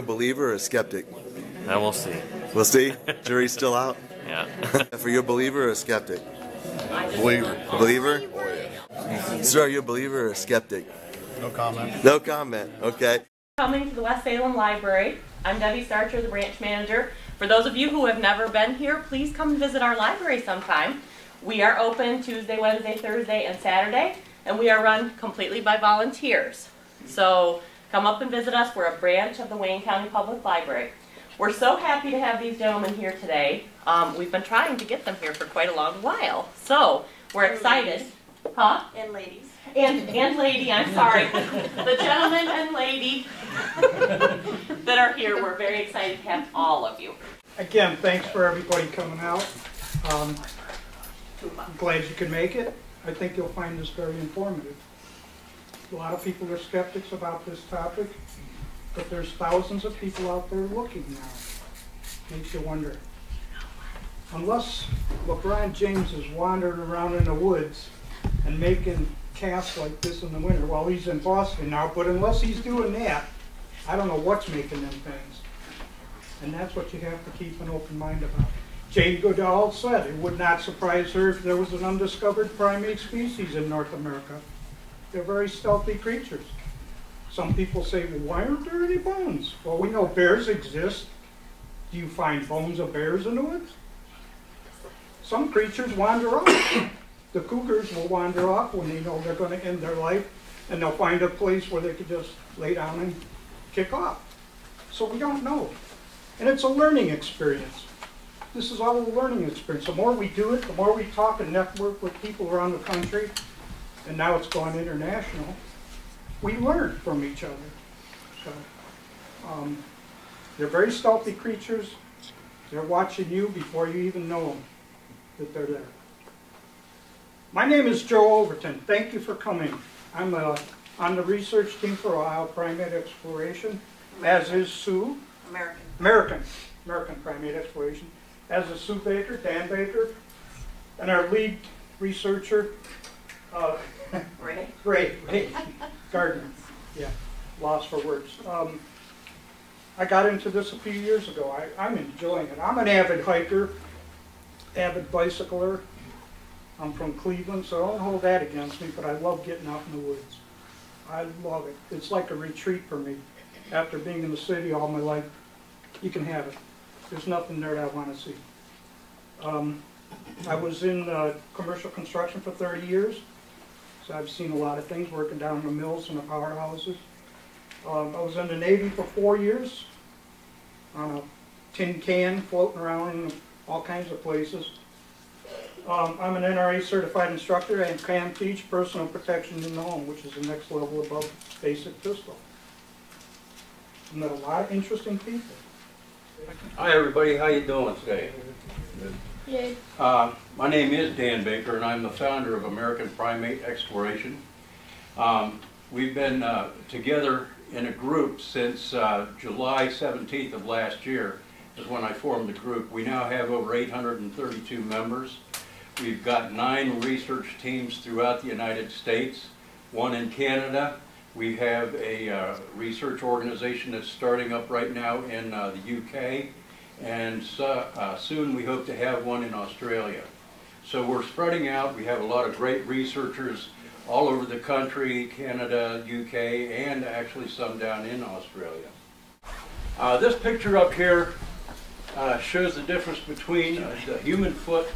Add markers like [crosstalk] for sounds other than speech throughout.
What was that? Are you a believer or a skeptic? And we'll see. We'll see. [laughs] Jury's still out. Yeah. [laughs] Are you a believer or a skeptic? Believer. A believer? Oh, yeah. Sir, are you a believer or a skeptic? No comment. No comment. Okay. Coming to the West Salem Library. I'm Debbie Starcher, the branch manager. For those of you who have never been here, please come visit our library sometime. We are open Tuesday, Wednesday, Thursday, and Saturday, and we are run completely by volunteers. So come up and visit us. We're a branch of the Wayne County Public Library. We're so happy to have these gentlemen here today. Um, we've been trying to get them here for quite a long while. So we're excited. Huh? And ladies. And, and lady, I'm sorry. The gentleman and lady [laughs] that are here, we're very excited to have all of you. Again, thanks for everybody coming out. Um, I'm glad you could make it. I think you'll find this very informative. A lot of people are skeptics about this topic, but there's thousands of people out there looking now. Makes you wonder. Unless LeBron James is wandering around in the woods and making casts like this in the winter, well, he's in Boston now, but unless he's doing that, I don't know what's making them things. And that's what you have to keep an open mind about. Jane Goodall said it would not surprise her if there was an undiscovered primate species in North America. They're very stealthy creatures. Some people say, well, why aren't there any bones? Well, we know bears exist. Do you find bones of bears in the woods? Some creatures wander off. The cougars will wander off when they know they're going to end their life, and they'll find a place where they could just lay down and kick off. So we don't know. And it's a learning experience. This is all a learning experience. The more we do it, the more we talk and network with people around the country, and now it's gone international, we learn from each other. So, um, they're very stealthy creatures. They're watching you before you even know them, that they're there. My name is Joe Overton. Thank you for coming. I'm uh, on the research team for Ohio Primate Exploration, as is Sue. American. American, American Primate Exploration, as is Sue Baker, Dan Baker, and our lead researcher, uh, Ray. [laughs] Ray, Ray Gardner. Yeah, lost for words. Um, I got into this a few years ago. I, I'm enjoying it. I'm an avid hiker, avid bicycler. I'm from Cleveland, so don't hold that against me, but I love getting out in the woods. I love it. It's like a retreat for me. After being in the city all my life, you can have it. There's nothing there that I want to see. Um, I was in uh, commercial construction for 30 years, I've seen a lot of things, working down in the mills and the powerhouses. Um, I was in the Navy for four years, on a tin can floating around in all kinds of places. Um, I'm an NRA certified instructor and can teach personal protection in the home, which is the next level above basic pistol. I met a lot of interesting people. Hi, everybody. How you doing today? Yay. Uh, my name is Dan Baker, and I'm the founder of American Primate Exploration. Um, we've been uh, together in a group since uh, July 17th of last year is when I formed the group. We now have over 832 members. We've got nine research teams throughout the United States, one in Canada. We have a uh, research organization that's starting up right now in uh, the UK, and so, uh, soon we hope to have one in Australia. So we're spreading out. We have a lot of great researchers all over the country, Canada, UK, and actually some down in Australia. Uh, this picture up here uh, shows the difference between uh, the human foot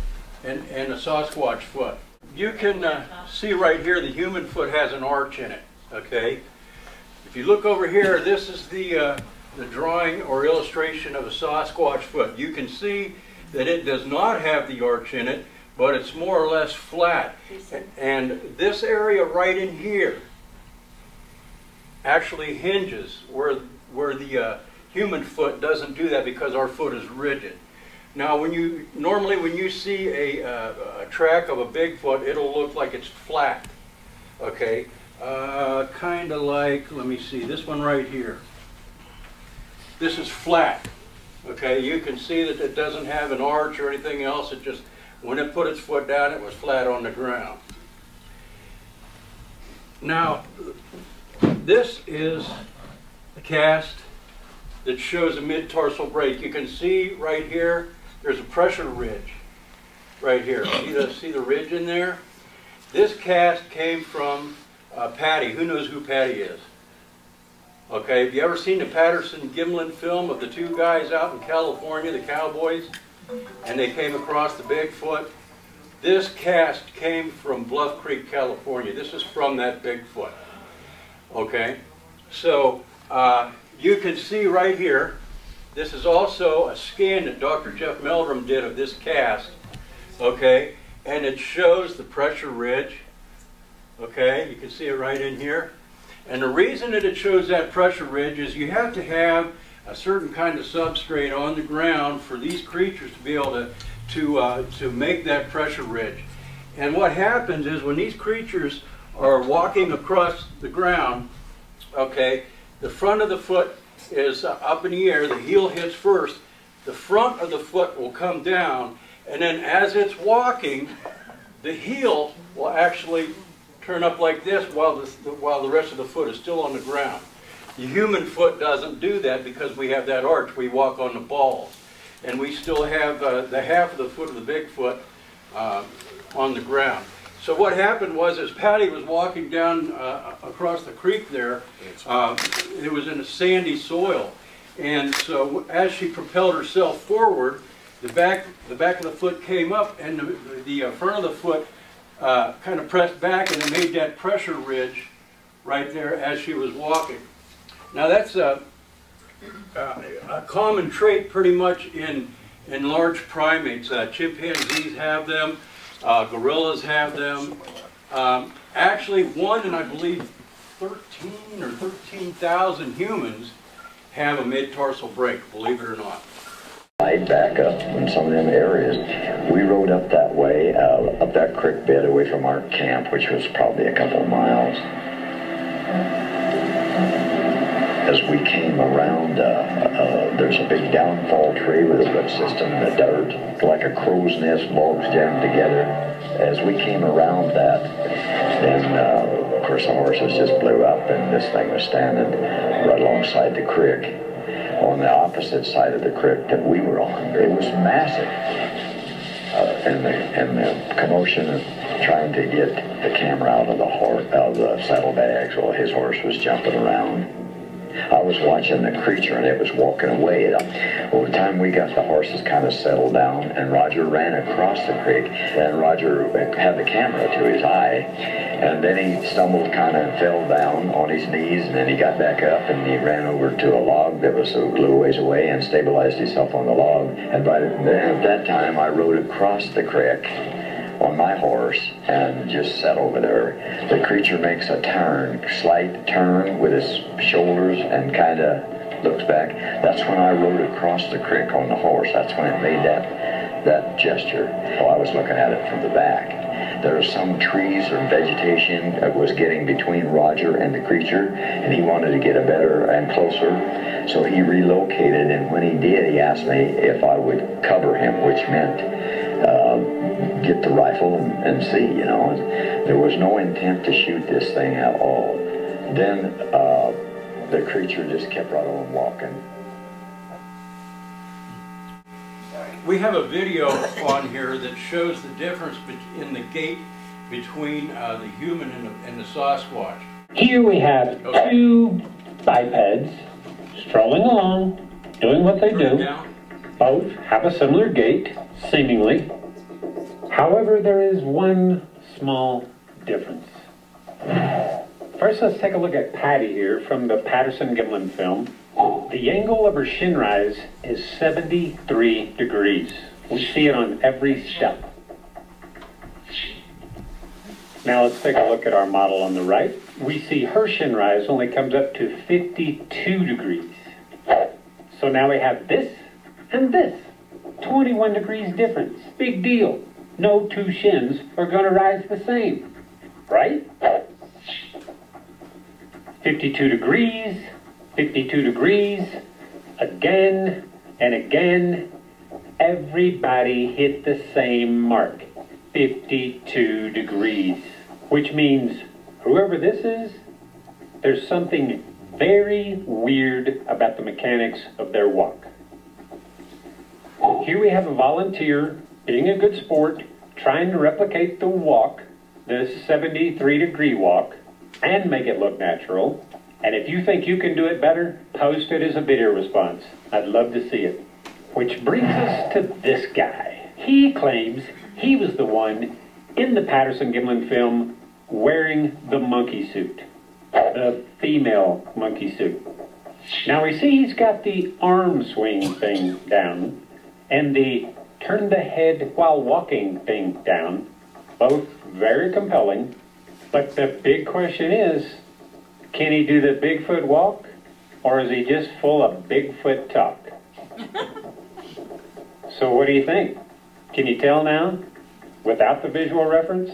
and, and a Sasquatch foot. You can uh, see right here the human foot has an arch in it, okay? If you look over here, this is the, uh, the drawing or illustration of a Sasquatch foot. You can see that it does not have the arch in it, but it's more or less flat. And this area right in here actually hinges where, where the uh, human foot doesn't do that because our foot is rigid. Now, when you normally when you see a, uh, a track of a Bigfoot, it'll look like it's flat. Okay, uh, kind of like let me see this one right here. This is flat. Okay, you can see that it doesn't have an arch or anything else. It just when it put its foot down, it was flat on the ground. Now, this is a cast that shows a mid-tarsal break. You can see right here, there's a pressure ridge right here. See the, see the ridge in there? This cast came from uh, Patty. Who knows who Patty is? Okay, have you ever seen the Patterson Gimlin film of the two guys out in California, the cowboys? And they came across the Bigfoot? This cast came from Bluff Creek, California. This is from that Bigfoot. Okay, so uh, you can see right here, this is also a scan that Dr. Jeff Meldrum did of this cast. Okay, and it shows the pressure ridge. Okay, you can see it right in here. And the reason that it shows that pressure ridge is you have to have a certain kind of substrate on the ground for these creatures to be able to, to, uh, to make that pressure ridge. And what happens is when these creatures are walking across the ground, okay, the front of the foot is up in the air, the heel hits first, the front of the foot will come down, and then as it's walking, the heel will actually turn up like this while the, while the rest of the foot is still on the ground. The human foot doesn't do that because we have that arch. We walk on the balls. And we still have uh, the half of the foot of the Bigfoot uh, on the ground. So what happened was as Patty was walking down uh, across the creek there, uh, it was in a sandy soil. And so as she propelled herself forward, the back, the back of the foot came up and the, the uh, front of the foot uh, kind of pressed back and it made that pressure ridge right there as she was walking. Now that's a, a common trait pretty much in, in large primates. Uh, chimpanzees have them, uh, gorillas have them. Um, actually, one and I believe 13 or 13,000 humans have a mid-tarsal break, believe it or not. Back up in some of them areas. We rode up that way, uh, up that creek bed away from our camp, which was probably a couple of miles. As we came around, uh, uh, there's a big downfall tree with a root system in the dirt, like a crow's nest, logs jammed together. As we came around that, then uh, of course the horses just blew up, and this thing was standing right alongside the creek on the opposite side of the creek that we were on. It was massive. Uh, and, the, and the commotion of trying to get the camera out of the horse, out of the saddlebags while his horse was jumping around. I was watching the creature and it was walking away. Over time we got the horses kind of settled down and Roger ran across the creek and Roger had the camera to his eye and then he stumbled kind of fell down on his knees and then he got back up and he ran over to a log that was a little ways away and stabilized himself on the log. And by then at that time I rode across the creek on my horse and just sat over there. The creature makes a turn, slight turn with his shoulders and kind of looks back. That's when I rode across the creek on the horse. That's when it made that that gesture. While I was looking at it from the back. There are some trees or vegetation that was getting between Roger and the creature, and he wanted to get a better and closer. So he relocated, and when he did, he asked me if I would cover him, which meant uh, get the rifle and, and see, you know. There was no intent to shoot this thing at all. Then uh, the creature just kept right on walking. We have a video [coughs] on here that shows the difference in the gait between uh, the human and the, and the Sasquatch. Here we have two bipeds strolling along, doing what they Turn do. Both have a similar gait, seemingly. However, there is one small difference. First, let's take a look at Patty here from the Patterson Gimlin film. The angle of her shin rise is 73 degrees. We see it on every step. Now let's take a look at our model on the right. We see her shin rise only comes up to 52 degrees. So now we have this and this. 21 degrees difference. Big deal. No two shins are going to rise the same. Right? 52 degrees, 52 degrees, again and again. Everybody hit the same mark. 52 degrees. Which means whoever this is, there's something very weird about the mechanics of their walk. Here we have a volunteer being a good sport, trying to replicate the walk, the 73 degree walk, and make it look natural. And if you think you can do it better, post it as a video response. I'd love to see it. Which brings us to this guy. He claims he was the one in the Patterson Gimlin film wearing the monkey suit, the female monkey suit. Now we see he's got the arm swing thing down and the turn the head while walking thing down. Both very compelling. But the big question is can he do the Bigfoot walk or is he just full of Bigfoot talk? [laughs] so what do you think? Can you tell now without the visual reference?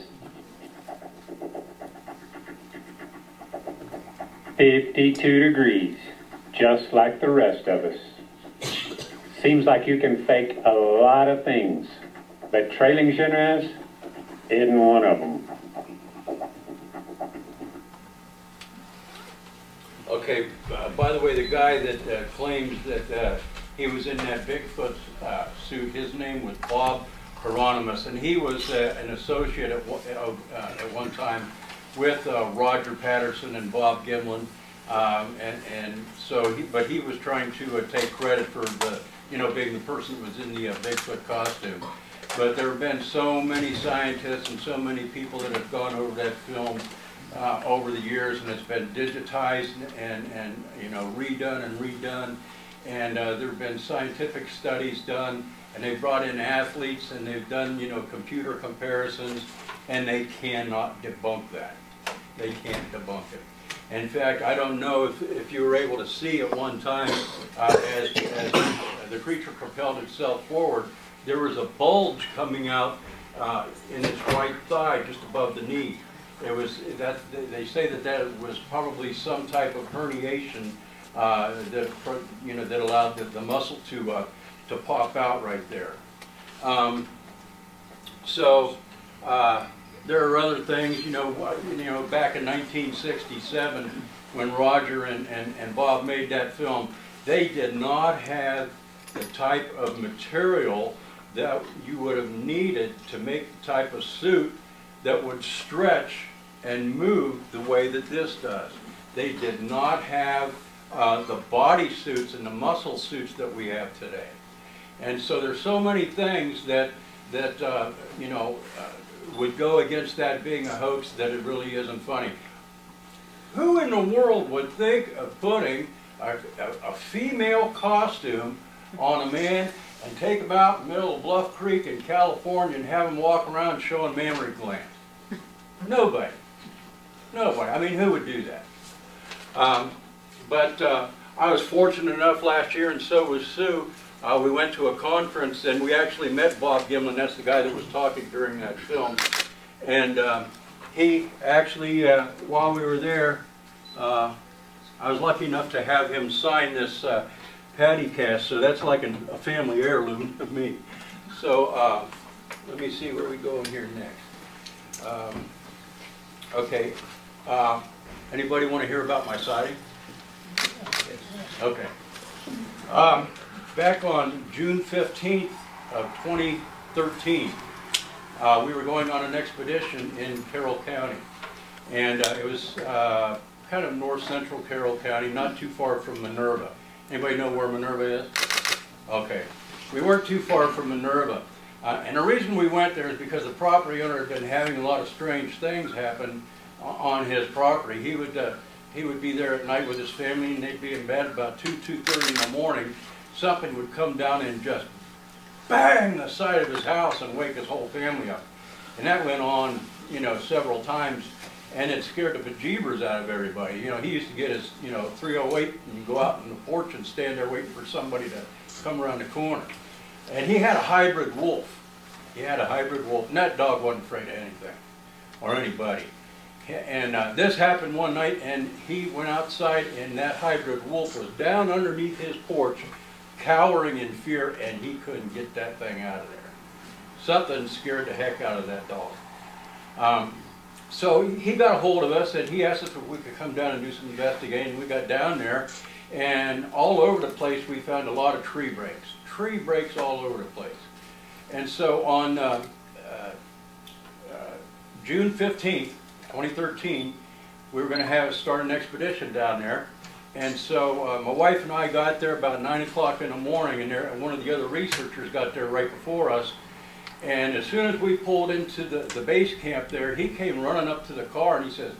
52 degrees, just like the rest of us. Seems like you can fake a lot of things, but trailing generous isn't one of them. Okay, uh, by the way, the guy that uh, claims that uh, he was in that Bigfoot uh, suit, his name was Bob Heironimus, and he was uh, an associate at, one- uh, at one time with Roger Patterson and Bob Gimlin. Um, and, and so, he, but he was trying to take credit for the, you know, being the person that was in the Bigfoot costume. But there have been so many scientists and so many people that have gone over that film uh, over the years, and it's been digitized and, and, you know, redone and redone. And uh, there have been scientific studies done, and they've brought in athletes, and they've done, you know, computer comparisons, and they cannot debunk that. They can't debunk it. In fact, I don't know if, if you were able to see at one time, uh, as, as the creature propelled itself forward, there was a bulge coming out uh, in its right thigh, just above the knee. It was, that, they say that that was probably some type of herniation uh, that, you know, that allowed the, the muscle to, uh, to pop out right there. Um, so, uh, there are other things, you know, you know, back in 1967, when Roger and, and, and Bob made that film, they did not have the type of material that you would have needed to make the type of suit that would stretch and move the way that this does. They did not have uh, the body suits and the muscle suits that we have today. And so there's so many things that, that uh, you know, uh, would go against that being a hoax that it really isn't funny. Who in the world would think of putting a, a, a female costume on a man and take him out in the middle of Bluff Creek in California and have him walk around showing mammary glands? Nobody. Nobody. I mean, who would do that? Um, but uh, I was fortunate enough last year, and so was Sue. Uh, we went to a conference, and we actually met Bob Gimlin. That's the guy that was talking during that film. And um, he actually, uh, while we were there, uh, I was lucky enough to have him sign this uh, Patty cast. So that's like an, a family heirloom of me. So uh, let me see where we go here next. Um, okay. Uh, anybody want to hear about my sighting? Okay. Um, back on June 15th of 2013, uh, we were going on an expedition in Carroll County. And uh, it was uh, kind of north central Carroll County, not too far from Minerva. Anybody know where Minerva is? Okay. We weren't too far from Minerva. Uh, and the reason we went there is because the property owner had been having a lot of strange things happen on his property. He would, uh, he would be there at night with his family and they'd be in bed about 2, 2.30 in the morning. Something would come down and just bang the side of his house and wake his whole family up. And that went on, you know, several times, and it scared the bejeebers out of everybody. You know, he used to get his, you know, 308 and go out on the porch and stand there waiting for somebody to come around the corner. And he had a hybrid wolf. He had a hybrid wolf, and that dog wasn't afraid of anything or anybody. And uh, this happened one night, and he went outside, and that hybrid wolf was down underneath his porch, cowering in fear, and he couldn't get that thing out of there. Something scared the heck out of that dog. Um, so he got a hold of us and he asked us if we could come down and do some investigating. We got down there and all over the place we found a lot of tree breaks. Tree breaks all over the place. And so on uh, uh, uh, June 15th, 2013, we were going to have start an expedition down there. And so uh, my wife and I got there about 9 o'clock in the morning, and, there, and one of the other researchers got there right before us. And as soon as we pulled into the, the base camp there, he came running up to the car and he says,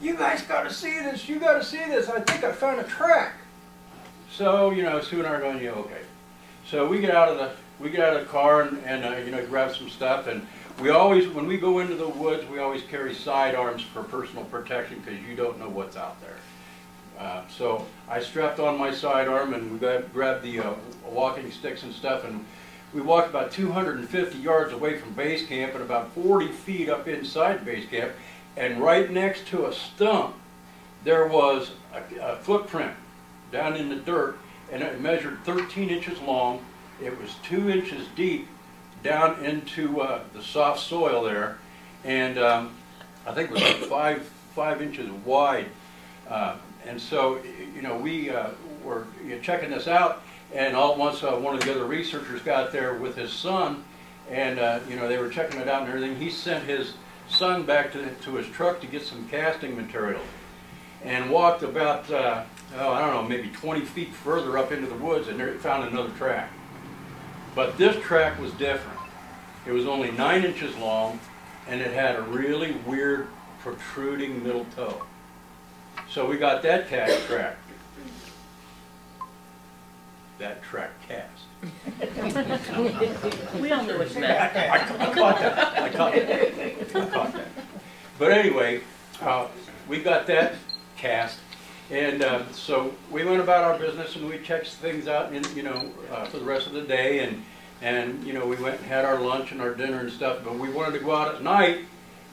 you guys got to see this, you got to see this, I think I found a track. So, you know, Sue and I are going, yeah, okay. So we get out of the, we get out of the car and, and uh, you know, grab some stuff. And we always, when we go into the woods, we always carry sidearms for personal protection because you don't know what's out there. Uh, so I strapped on my sidearm and we got, grabbed the uh, walking sticks and stuff and we walked about 250 yards away from base camp and about 40 feet up inside base camp and right next to a stump there was a, a footprint down in the dirt and it measured 13 inches long. It was two inches deep down into uh, the soft soil there and um, I think it was like five, five inches wide. Uh, and so, you know, we uh, were you know, checking this out, and all at once uh, one of the other researchers got there with his son, and, uh, you know, they were checking it out and everything. He sent his son back to, to his truck to get some casting material and walked about, uh, oh, I don't know, maybe 20 feet further up into the woods and there found another track. But this track was different. It was only nine inches long, and it had a really weird protruding middle toe. So we got that cast track. That track cast. [laughs] We all knew what you meant. I, I caught that. I caught that. I caught that. But anyway, uh, we got that cast, and uh, so we went about our business and we checked things out, in, you know, uh, for the rest of the day, and and you know we went and had our lunch and our dinner and stuff. But we wanted to go out at night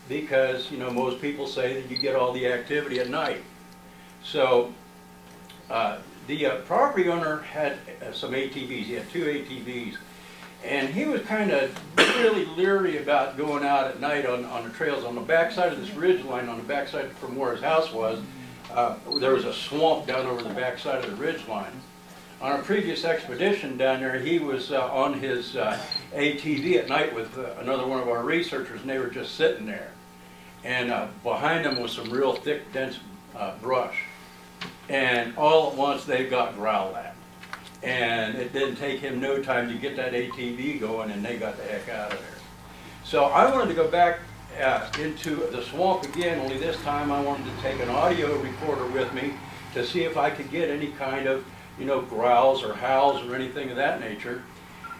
because you know most people say that you get all the activity at night. So uh, the uh, property owner had uh, some ATVs. He had two ATVs. And he was kind of really leery about going out at night on, on the trails. On the backside of this ridge line, on the backside from where his house was, uh, there was a swamp down over the backside of the ridge line. On a previous expedition down there, he was uh, on his uh, ATV at night with uh, another one of our researchers, and they were just sitting there. And uh, behind them was some real thick, dense uh, brush. And all at once they got growled at. And it didn't take him no time to get that ATV going and they got the heck out of there. So I wanted to go back uh, into the swamp again, only this time I wanted to take an audio recorder with me to see if I could get any kind of, you know, growls or howls or anything of that nature.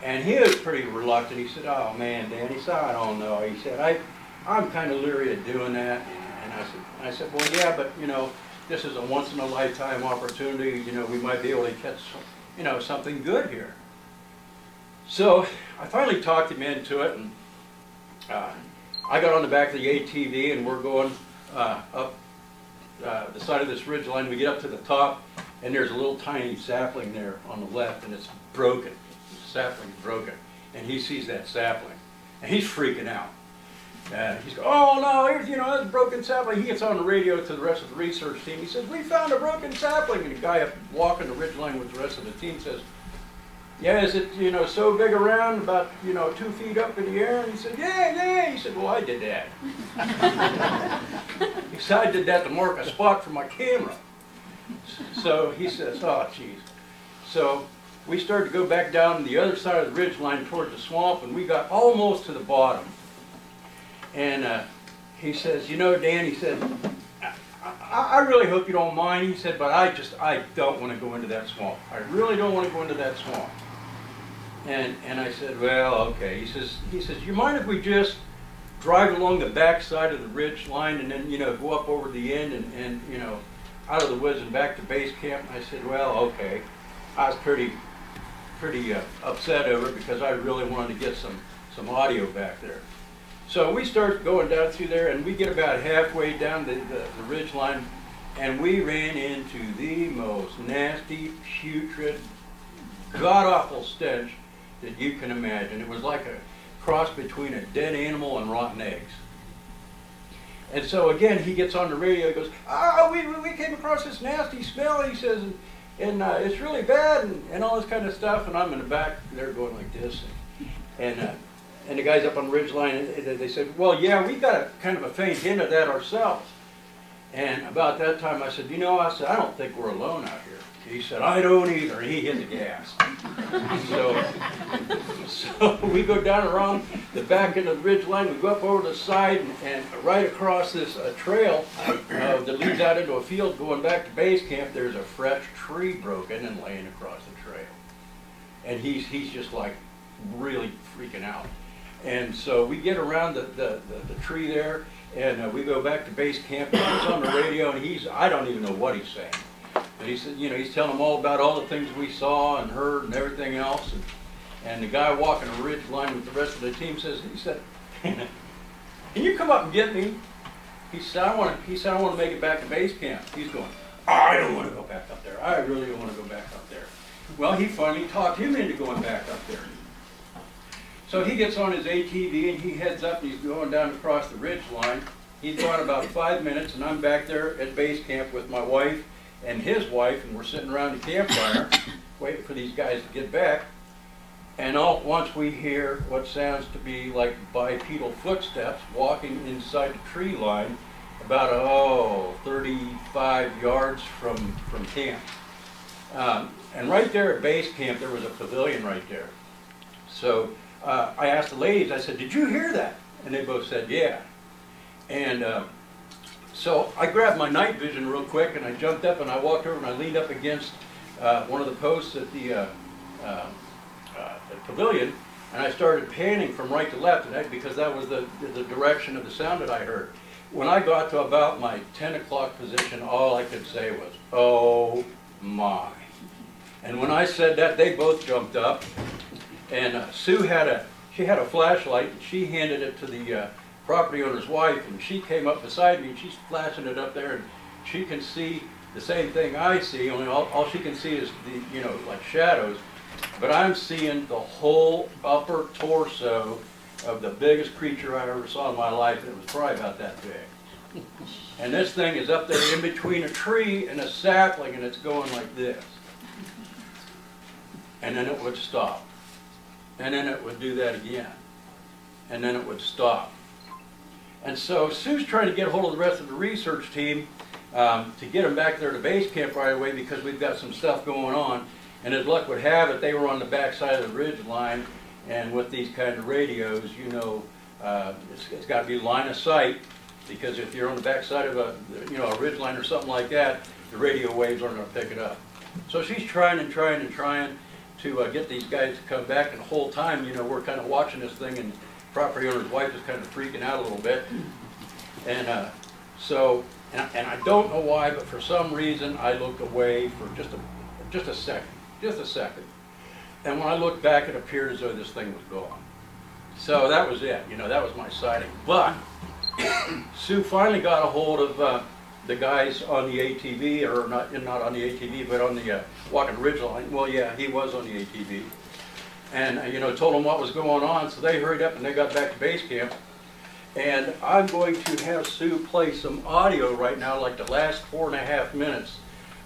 And he was pretty reluctant. He said, oh man, Dan, he said, I don't know. He said, I, I'm kind of leery of doing that. And I said, I said, well, yeah, but you know, this is a once in a lifetime opportunity. You know, we might be able to catch, you know, something good here. So I finally talked him into it, and uh, I got on the back of the ATV, and we're going uh, up uh, the side of this ridge line. We get up to the top, and there's a little tiny sapling there on the left, and it's broken. The sapling's broken, and he sees that sapling, and he's freaking out. And he's going, oh no, here's, you know, that's a broken sapling. He gets on the radio to the rest of the research team. He says, we found a broken sapling. And the guy up walking the ridge line with the rest of the team says, yeah, is it, you know, so big around, about, you know, two feet up in the air? And he said, yeah, yeah. He said, well, I did that. [laughs] he said, I did that to mark a spot for my camera. So he says, oh, geez. So we started to go back down the other side of the ridge line toward the swamp, and we got almost to the bottom. And uh, he says, you know, Dan, he said, I, I, really hope you don't mind. He said, but I just, I don't want to go into that swamp. I really don't want to go into that swamp. And, and I said, well, okay. He says, he says, you mind if we just drive along the back side of the ridge line and then, you know, go up over the end and, and you know, out of the woods and back to base camp? And I said, well, okay. I was pretty, pretty uh, upset over it because I really wanted to get some, some audio back there. So we start going down through there, and we get about halfway down the, the, the ridge line, and we ran into the most nasty, putrid, god-awful stench that you can imagine. It was like a cross between a dead animal and rotten eggs. And so again, he gets on the radio. He goes, "Ah, we, we came across this nasty smell." He says, "and, and uh, it's really bad," and, and all this kind of stuff. And I'm in the back there going like this, and and, uh, and the guys up on the ridge line, they said, "Well, yeah, we got a kind of a faint hint of that ourselves." And about that time, I said, "You know," I said, "I don't think we're alone out here." He said, "I don't either." He hit the gas. [laughs] so, so we go down around the back end of the ridge line. We go up over the side and, and right across this uh, trail uh, that leads out into a field going back to base camp. There's a fresh tree broken and laying across the trail, and he's he's just like really freaking out. And so we get around the, the, the, the tree there, and uh, we go back to base camp. And he's on the radio, and he's I don't even know what he's saying. But he said, you know, he's telling them all about all the things we saw and heard and everything else. And, and the guy walking the ridge line with the rest of the team says, he said, "Can you come up and get me?" He said, "I want to." He said, "I want to make it back to base camp." He's going, "I don't want to go back up there. I really don't want to go back up there." Well, he finally talked him into going back up there. So he gets on his ATV and he heads up and he's going down across the ridge line. He's gone about five minutes and I'm back there at base camp with my wife and his wife and we're sitting around the campfire [coughs] waiting for these guys to get back. And all at once we hear what sounds to be like bipedal footsteps walking inside the tree line about, oh, 35 yards from, from camp. Um, and right there at base camp, there was a pavilion right there. So uh, I asked the ladies, I said, did you hear that? And they both said, yeah. And uh, so I grabbed my night vision real quick and I jumped up and I walked over and I leaned up against uh, one of the posts at the, uh, uh, uh, the pavilion and I started panning from right to left and because that was the, the direction of the sound that I heard. When I got to about my 10 o'clock position, all I could say was, oh my. And when I said that, they both jumped up and uh, Sue had a, she had a flashlight and she handed it to the uh, property owner's wife and she came up beside me and she's flashing it up there and she can see the same thing I see, only all, all she can see is the, you know, like shadows. But I'm seeing the whole upper torso of the biggest creature I ever saw in my life. and It was probably about that big. And this thing is up there in between a tree and a sapling and it's going like this. And then it would stop. And then it would do that again. And then it would stop. And so Sue's trying to get a hold of the rest of the research team um, to get them back there to base camp right away because we've got some stuff going on. And as luck would have it, they were on the back side of the ridge line. And with these kind of radios, you know, uh, it's, it's got to be line of sight because if you're on the back side of a, you know, a ridge line or something like that, the radio waves aren't going to pick it up. So she's trying and trying and trying to uh, get these guys to come back. And the whole time, you know, we're kind of watching this thing, and property owner's wife is kind of freaking out a little bit. And uh, so, and I, and I don't know why, but for some reason, I looked away for just a just a second, just a second. And when I looked back, it appeared as though this thing was gone. So that was it. You know, that was my sighting. But Sue finally got a hold of uh, the guys on the ATV, or not not on the ATV, but on the uh, Walking Ridge line. Well, yeah, he was on the ATV. And, uh, you know, told them what was going on, so they hurried up and they got back to base camp. And I'm going to have Sue play some audio right now, like the last four and a half minutes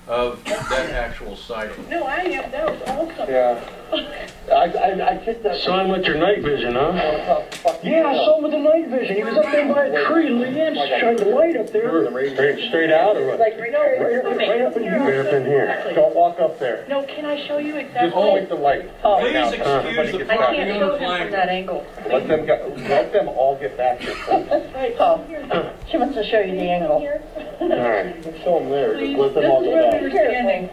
of that actual sighting. No, I am, that was awesome. Yeah. I, I, I picked that. Saw him with your night vision, huh? Oh, yeah, I saw him with the night vision. He was up there by a tree, Leanne shined the light up there. Straight, straight out or what? Like, right Right, here. up- right up in Right here. up in here. Don't walk up there. No, can I show you exactly? Just exactly? point the light. Oh. Please Now, excuse everybody the gets I can't show him from that angle. Let them go, let them all get back here. [laughs] please. Oh, she wants to show you the angle. All right. You can show them there, just Please, let this them all is go where we back. were standing.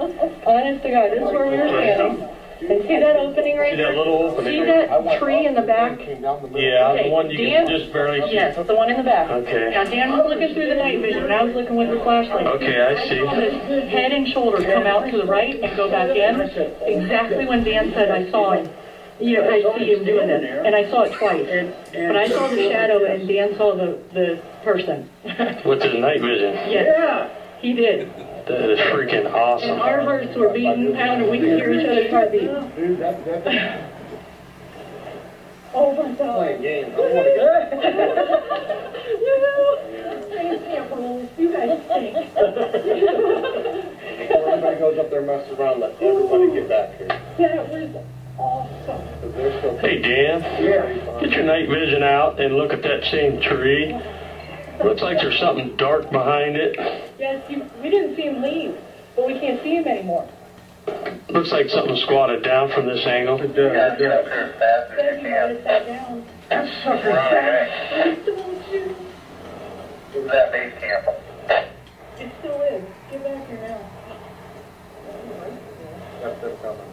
Honest to God, this is where we were standing. And see that opening right See there? that little opening? See I that tree in the back? Came down the. Yeah, the Okay, one you Dan? can just barely see. Yes, the one in the back. Okay. Now Dan was looking through the night vision, and I was looking with the flashlight. Okay, I see. His head and shoulders come out to the right and go back in, exactly when Dan said I saw him. You know, I see him doing this, and I saw it twice. But I saw the shadow and Dan saw the, the person. What's his night vision. [laughs] Yes, he did. That is freaking And awesome. our hearts were beating pounding, we could hear each other's heartbeats. Dude, that, that, [laughs] Oh my God. playing games. I wanna go. base camp rules, you guys stink. [laughs] [laughs] Before anybody goes up there and messes around, let everybody get back here. That was awesome. 'Cause. Hey Dan, Yeah. get your night vision out and look at that same tree. Looks like there's something dark behind it. Yes, you, we didn't see him leave, but we can't see him anymore. Looks like something squatted down from this angle. Said he might have sat down. That sucker's back. I told you. That base camp. It still is. Get back here now. That's them coming.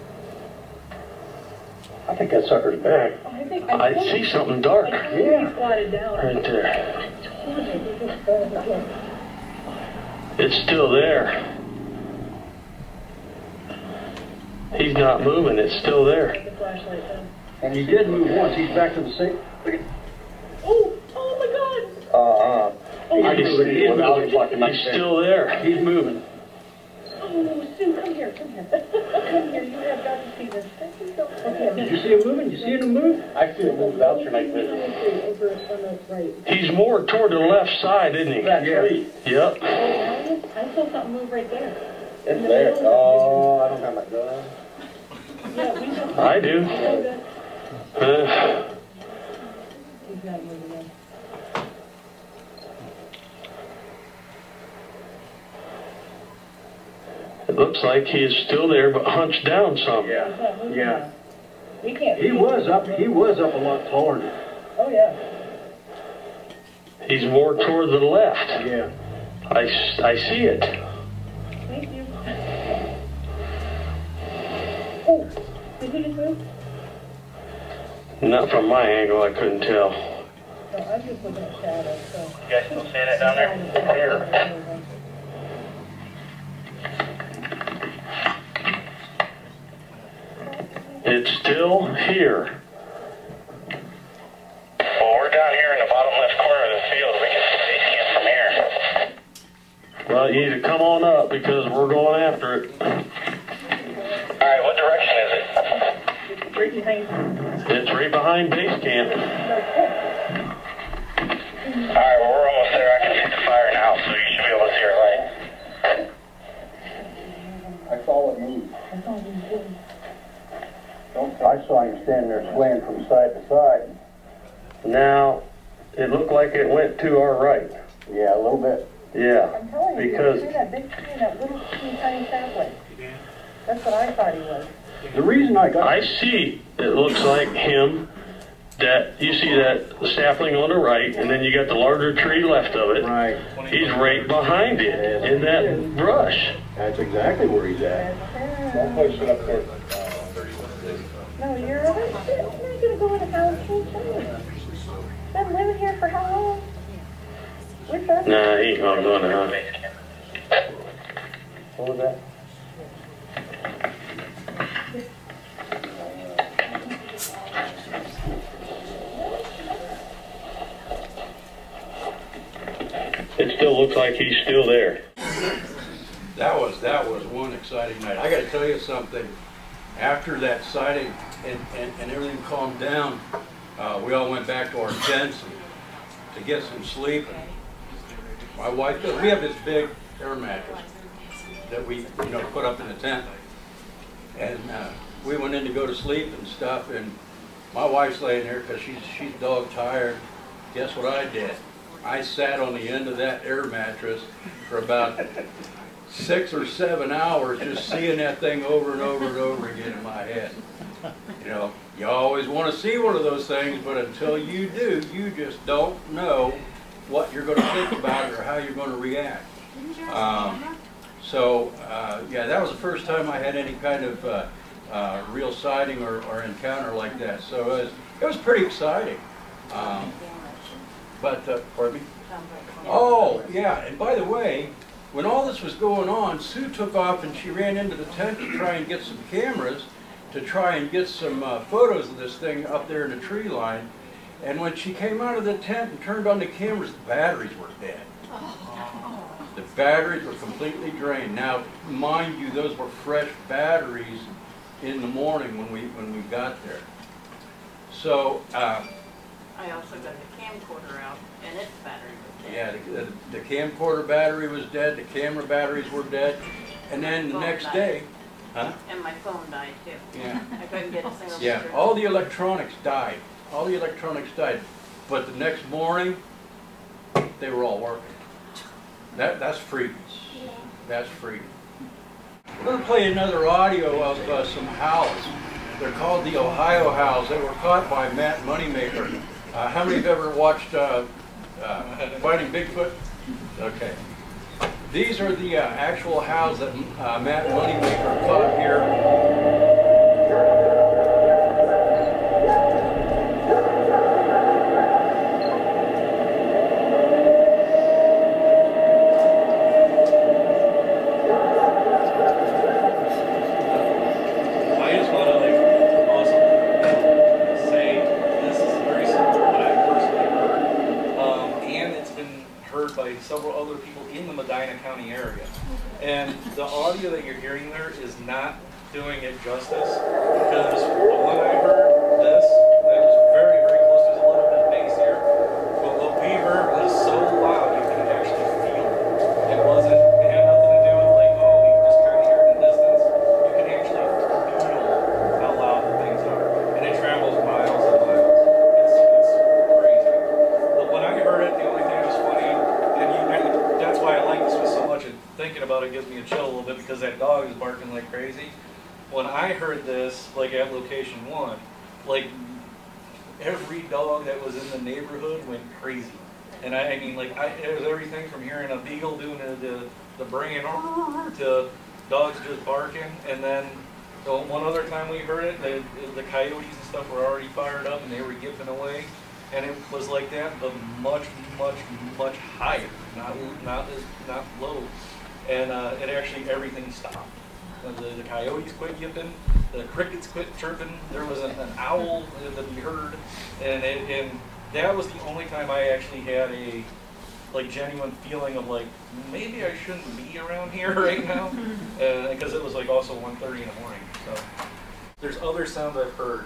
I think that sucker's back. Oh, I think, I I see you. something dark I told you down. right there. I told you he just squatted down. It's still there. He's not moving, it's still there. The flashlight. And he did move once, he's back to the same. Oh, oh my god. Uh-uh. Oh, I can see him. He's like a nice He's still there. He's moving. Oh, Sue, come here, come here. [laughs] Come here, Did you see him moving? You see him move? I see him move without your night vision. Over on the right. He's more toward the left side, isn't he? That tree. Yep. Oh, I saw something move right there. It's there. Oh, I don't have my gun. Yeah. I do. Uh, He's not moving in. it looks like he is still there, but hunched down some. Yeah, Yeah. now. We can't He was up, he was up a lot taller than Oh, yeah. He's more toward the left. Yeah. I, I see it. Thank you. [laughs] Oh, did he just move? Not from my angle, I couldn't tell. No, I'm just looking at shadows, so. You guys still seeing it down there? It's still here. Well, we're down here in the bottom left corner of the field. We can see base camp from here. Well, you need to come on up because we're going after it. All right, what direction is it? Right behind. It's right behind base camp. All right, well, we're almost there. I can see the fire now, so you should be able to see our light. I saw it move. I saw him standing there swaying from side to side. Now, it looked like it went to our right. Yeah, a little bit. Yeah, I'm telling you, because you see that big tree and that little teeny tiny sapling? That's what I thought he was. The reason I got. I see, it looks like him, that, you see that sapling on the right, and then you got the larger tree left of it. Right. He's right behind it, in that brush. That's exactly where he's at. Don't push it up there. No, you're right. You're not gonna go in the house full time. Been living here for how long? With us? Nah, he ain't gonna go in the house. What was that? It still looks like he's still there. That was, that was one exciting night. I gotta tell you something. After that sighting and, and, and everything calmed down, uh, we all went back to our tents to get some sleep. And My wife, we have this big air mattress that we, you know, put up in the tent. And, uh, we went in to go to sleep and stuff and my wife's laying there because she's, she's dog tired. Guess what I did? I sat on the end of that air mattress for about six or seven hours just seeing that thing over and over and over again in my head. You know, you always want to see one of those things, but until you do, you just don't know what you're going to think about it or how you're going to react. Um, so, uh, yeah, that was the first time I had any kind of uh, uh, real sighting or, or encounter like that. So it was, it was pretty exciting. Um, but, uh, pardon me? Oh, yeah, and by the way, when all this was going on, Sue took off and she ran into the tent to try and get some cameras to try and get some uh, photos of this thing up there in the tree line. And when she came out of the tent and turned on the cameras, the batteries were dead. The batteries were completely drained. Now, mind you, those were fresh batteries in the morning when we when we got there. So, uh, I also got the camcorder out and its battery Yeah, the, the camcorder battery was dead, the camera batteries were dead, and then the Phone next died. day, huh? And my phone died too. Yeah. I couldn't get a [laughs] single Yeah, picture. all the electronics died. All the electronics died. But the next morning, they were all working. That, that's freedom. That's freedom. We're gonna play another audio of uh, some howls. They're called the Ohio Howls. They were caught by Matt Moneymaker. Uh, how many have ever watched uh, uh, [laughs] Finding Bigfoot? Okay. These are the uh, actual howls that uh, Matt Moneymaker caught here. I just want to like also say this is very similar to what I personally heard, um, and it's been heard by several other people in the Medina County area. And the audio that you're hearing there is not doing it justice because the one I heard, this, that was very very close. There's a little bit of bass here, but what we heard was so loud you could actually feel it. It wasn't. It had nothing to do with like oh you can just kind of hear it in the distance. You can actually feel how loud the things are, and it travels miles and miles. It's, it's crazy. But when I heard it, the only thing that was funny, and you, and that's why I like this one so much, and thinking about it gives me a chill a little bit because that dog is barking like crazy. When I heard this, like at location one, like every dog that was in the neighborhood went crazy. And I, I mean, like, I, it was everything from hearing a beagle doing the, the, the braying to dogs just barking. And then the one other time we heard it, the, the coyotes and stuff were already fired up and they were yipping away. And it was like that, but much, much, much higher, not, not as, not low. And uh, it actually, everything stopped. Uh, The, the coyotes quit yipping, the crickets quit chirping, there was an, an owl that we heard, and it, and that was the only time I actually had a like genuine feeling of like maybe I shouldn't be around here [laughs] right now, [laughs] because it was like also 1:30 in the morning. So there's other sounds I've heard.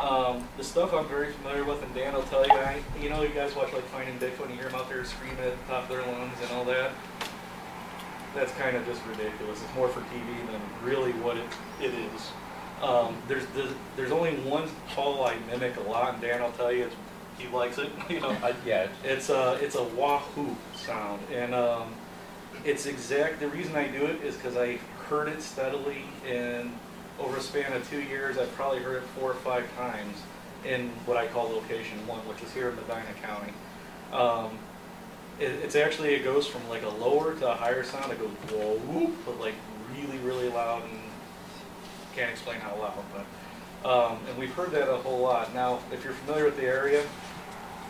Um, the stuff I'm very familiar with, and Dan will tell you, I, you know, you guys watch like Finding Bigfoot, and you hear them out there screaming at the top of their lungs and all that that's kind of just ridiculous. It's more for TV than really what it, it is. Um, there's, there's there's only one call I mimic a lot, and Dan will tell you it's, he likes it. [laughs] You know, I, yeah, it's a it's a wahoo sound, and um, it's exact. The reason I do it is because I heard it steadily, and over a span of two years, I've probably heard it four or five times in what I call location one, which is here in Medina County. Um, it, it's actually, it goes from like a lower to a higher sound. It goes whoa, whoop, but like really, really loud and can't explain how loud, but, um, and we've heard that a whole lot. Now, if you're familiar with the area,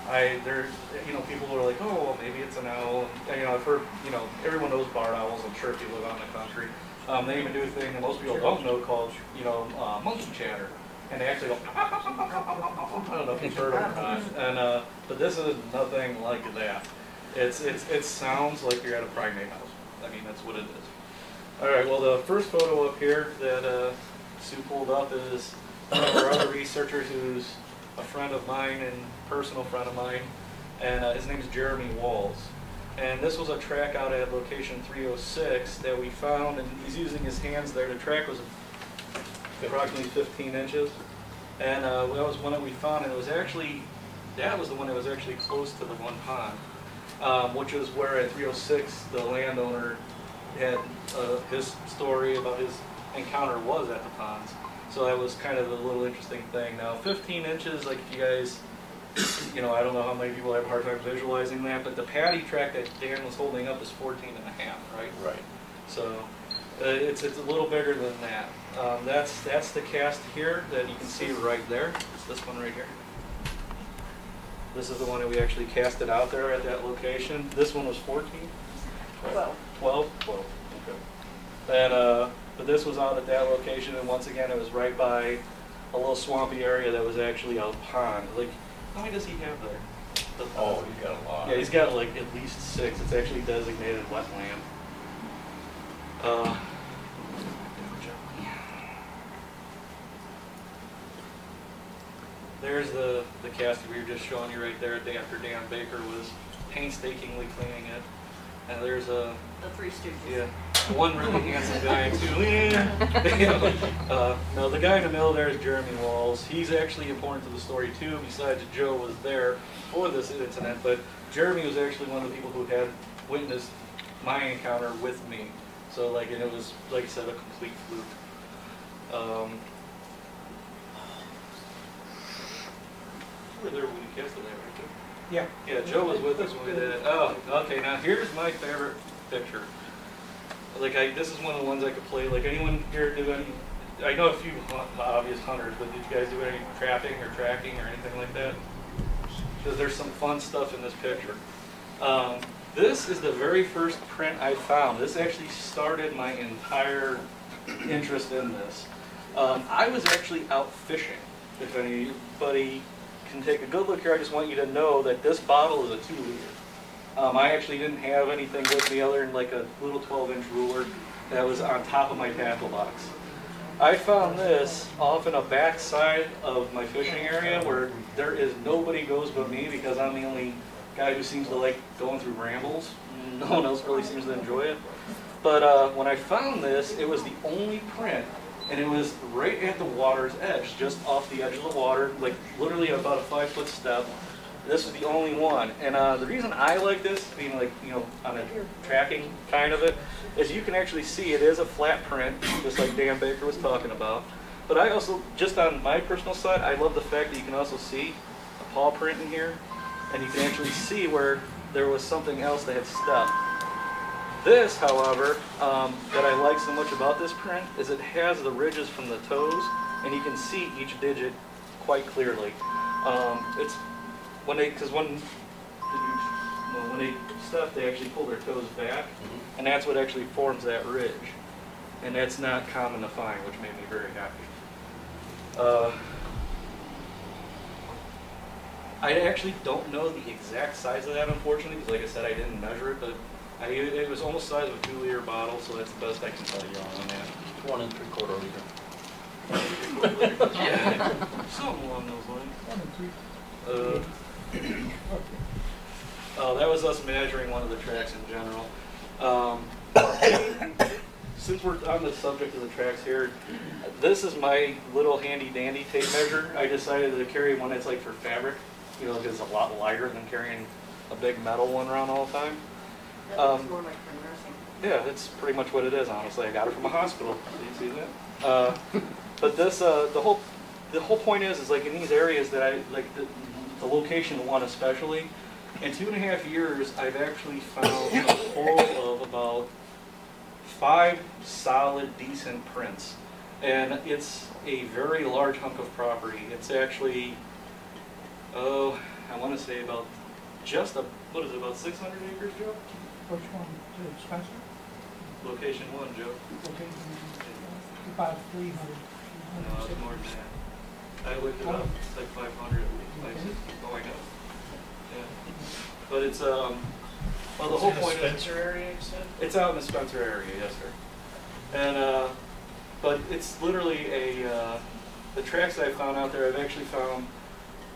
I, there, you know, people are like, oh, well, maybe it's an owl. And, you know, I've heard, you know, everyone knows barred owls, I'm sure if you live out in the country. Um, they even do a thing that most people don't know called, you know, uh, monkey chatter. And they actually go, I don't know if you've heard it or not. And, uh, but this is nothing like that. It's, it's, it sounds like you're at a primate house. I mean, that's what it is. All right, well, the first photo up here that uh, Sue pulled up is one of our other [coughs] researchers who's a friend of mine and personal friend of mine, and uh, his is Jeremy Walls. And this was a track out at location 306 that we found, and he's using his hands there. The track was approximately 15 inches. And uh, that was one that we found, and it was actually, that was the one that was actually close to the one pond, um, which is where at 306 the landowner had uh, his story about his encounter was at the ponds. So that was kind of a little interesting thing. Now, 15 inches, like if you guys, you know, I don't know how many people have a hard time visualizing that, but the Patty track that Dan was holding up is 14 and a half, right? Right. So uh, it's, it's a little bigger than that. Um, that's, that's the cast here that you can see right there. It's this one right here. This is the one that we actually casted out there at that location. This one was 14? Twelve. 12? 12, okay. And, uh, but this was out at that location, and once again, it was right by a little swampy area that was actually a pond. Like, how many does he have there? The- Oh, he's got a lot. Yeah, he's got like at least six. It's actually designated wetland. Uh, There's the, the cast we were just showing you right there, day after Dan Baker was painstakingly cleaning it. And there's a The Three Stooges. yeah, one really [laughs] handsome guy too. [laughs] Yeah. uh, no, the guy in the middle there is Jeremy Walls. He's actually important to the story too. Besides, Joe was there for this incident, but Jeremy was actually one of the people who had witnessed my encounter with me. So like, and it was like I said, a complete fluke. Um, you were there when you cast it, right? Yeah. Yeah, Joe was with us when we did it. Oh, okay, now here's my favorite picture. Like, I, this is one of the ones I could play, like, anyone here do any, I know a few obvious hunters, but did you guys do any trapping or tracking or anything like that? Because there's some fun stuff in this picture. Um, this is the very first print I found. This actually started my entire interest in this. Um, I was actually out fishing. If anybody can take a good look here, I just want you to know that this bottle is a two liter. Um, I actually didn't have anything with me other than like a little 12 inch ruler that was on top of my tackle box. I found this off in a back side of my fishing area where there is nobody goes but me because I'm the only guy who seems to like going through rambles. No one else really seems to enjoy it. But uh, when I found this, it was the only print, and it was right at the water's edge, just off the edge of the water, like literally about a five foot step. This was the only one, and uh, the reason I like this, being like you know on a tracking kind of it, is you can actually see it is a flat print, just like Dan Baker was talking about. But I also, just on my personal side, I love the fact that you can also see a paw print in here, and you can actually see where there was something else that had stepped. This, however, um, that I like so much about this print is it has the ridges from the toes, and you can see each digit quite clearly. Um, it's when they, because when, when they stuff, they actually pull their toes back, and that's what actually forms that ridge. And that's not common to find, which made me very happy. Uh, I actually don't know the exact size of that, unfortunately, because like I said, I didn't measure it, but I, it was almost the size of a two-liter bottle, so that's the best I can tell you on that. One and three quarter liter. Yeah, [laughs] something along those lines. Uh, Oh, that was us measuring one of the tracks in general. Um, since we're on the subject of the tracks here, this is my little handy dandy tape measure. I decided to carry one that's like for fabric, you know, because it's a lot lighter than carrying a big metal one around all the time. Um, more like for nursing. Yeah, that's pretty much what it is, honestly. I got it from a hospital. So you see that? Uh, but this, uh, the whole, the whole point is, is like in these areas that I, like the, the location one especially, in two and a half years, I've actually found a total of about five solid, decent prints. And it's a very large hunk of property. It's actually, oh, I want to say about just a, what is it, about 600 acres, Joe? Which one, is it Spencer? Location one, Joe. Okay, about three hundred. No, it's more than that. I looked it up, it's like five hundred, like, oh, I know. Yeah. But it's, um, well, the whole point is. Spencer area, you said? It's out in the Spencer area, yes, sir. And, uh, but it's literally a, uh, the tracks that I found out there, I've actually found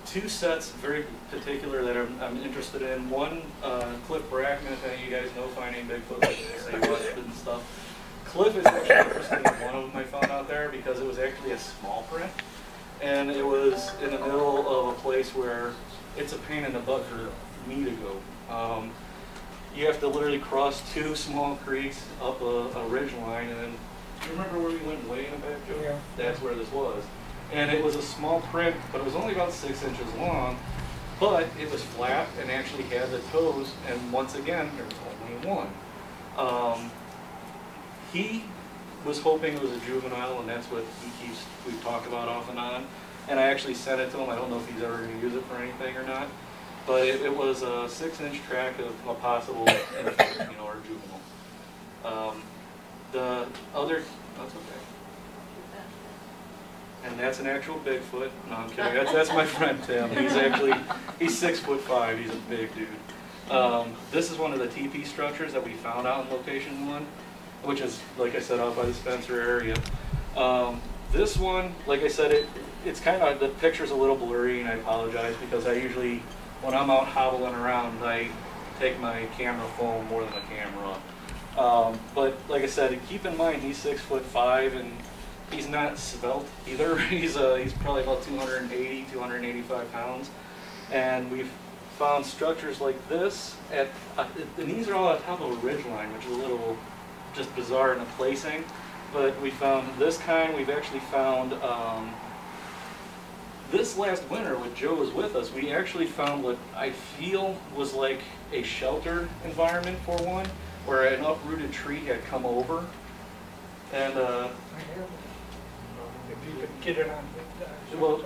two sets very particular that I'm, I'm interested in. One, uh, Cliff Barackman, if any of you guys know finding Bigfoot, like they say [laughs] what and stuff. Cliff is actually interested in one of them I found out there because it was actually a small print. And it was in the middle of a place where it's a pain in the butt for me to go. Um, you have to literally cross two small creeks up a, a ridge line and then, you remember where we went way in the back, Joe? Yeah. That's where this was. And it was a small print, but it was only about six inches long, but it was flat and actually had the toes, and once again, there was only one. Um, he was hoping it was a juvenile, and that's what he keeps, we've talked about off and on. And I actually sent it to him, I don't know if he's ever gonna use it for anything or not. But it, it was a six-inch track of a possible you know, or juvenile. Um, the other, that's okay. And that's an actual Bigfoot. No, I'm kidding. That's, that's my friend Tim. He's actually, he's six foot five. He's a big dude. Um, this is one of the TP structures that we found out in location one, which is, like I said, out by the Spencer area. Um, this one, like I said, it, it's kind of, the picture's a little blurry and I apologize because I usually, when I'm out hobbling around, I take my camera phone more than a camera. Um, but like I said, keep in mind he's six foot five and he's not svelte either. [laughs] he's uh, he's probably about 280, 285 pounds, and we've found structures like this at uh, and these are all on top of a ridge line, which is a little just bizarre in the placing. But we found this kind. We've actually found. Um, this last winter when Joe was with us, we actually found what I feel was like a shelter environment for one, where an uprooted tree had come over. And, uh, you could get it on. well,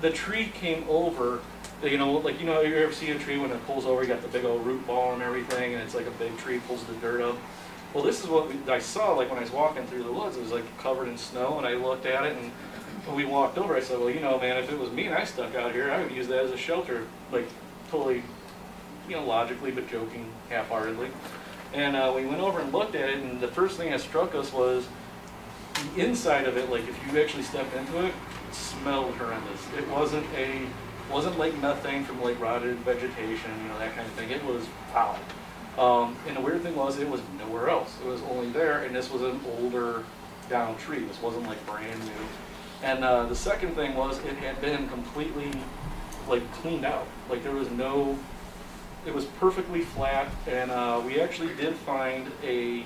the tree came over, you know, like, you know, you ever see a tree when it pulls over, you got the big old root ball and everything, and it's like a big tree pulls the dirt up. Well, this is what we, I saw, like, when I was walking through the woods, it was like covered in snow, and I looked at it, and when we walked over, I said, well, you know, man, if it was me and I stuck out here, I would use that as a shelter, like, totally, you know, logically, but joking half-heartedly. And uh, we went over and looked at it, and the first thing that struck us was the inside of it, like if you actually stepped into it, it smelled horrendous. It wasn't a, wasn't like methane from like rotted vegetation, you know, that kind of thing. It was foul. Um, and the weird thing was, it was nowhere else. It was only there, and this was an older down tree. This wasn't like brand new. And uh, the second thing was, it had been completely like cleaned out. Like there was no, it was perfectly flat, and uh, we actually did find a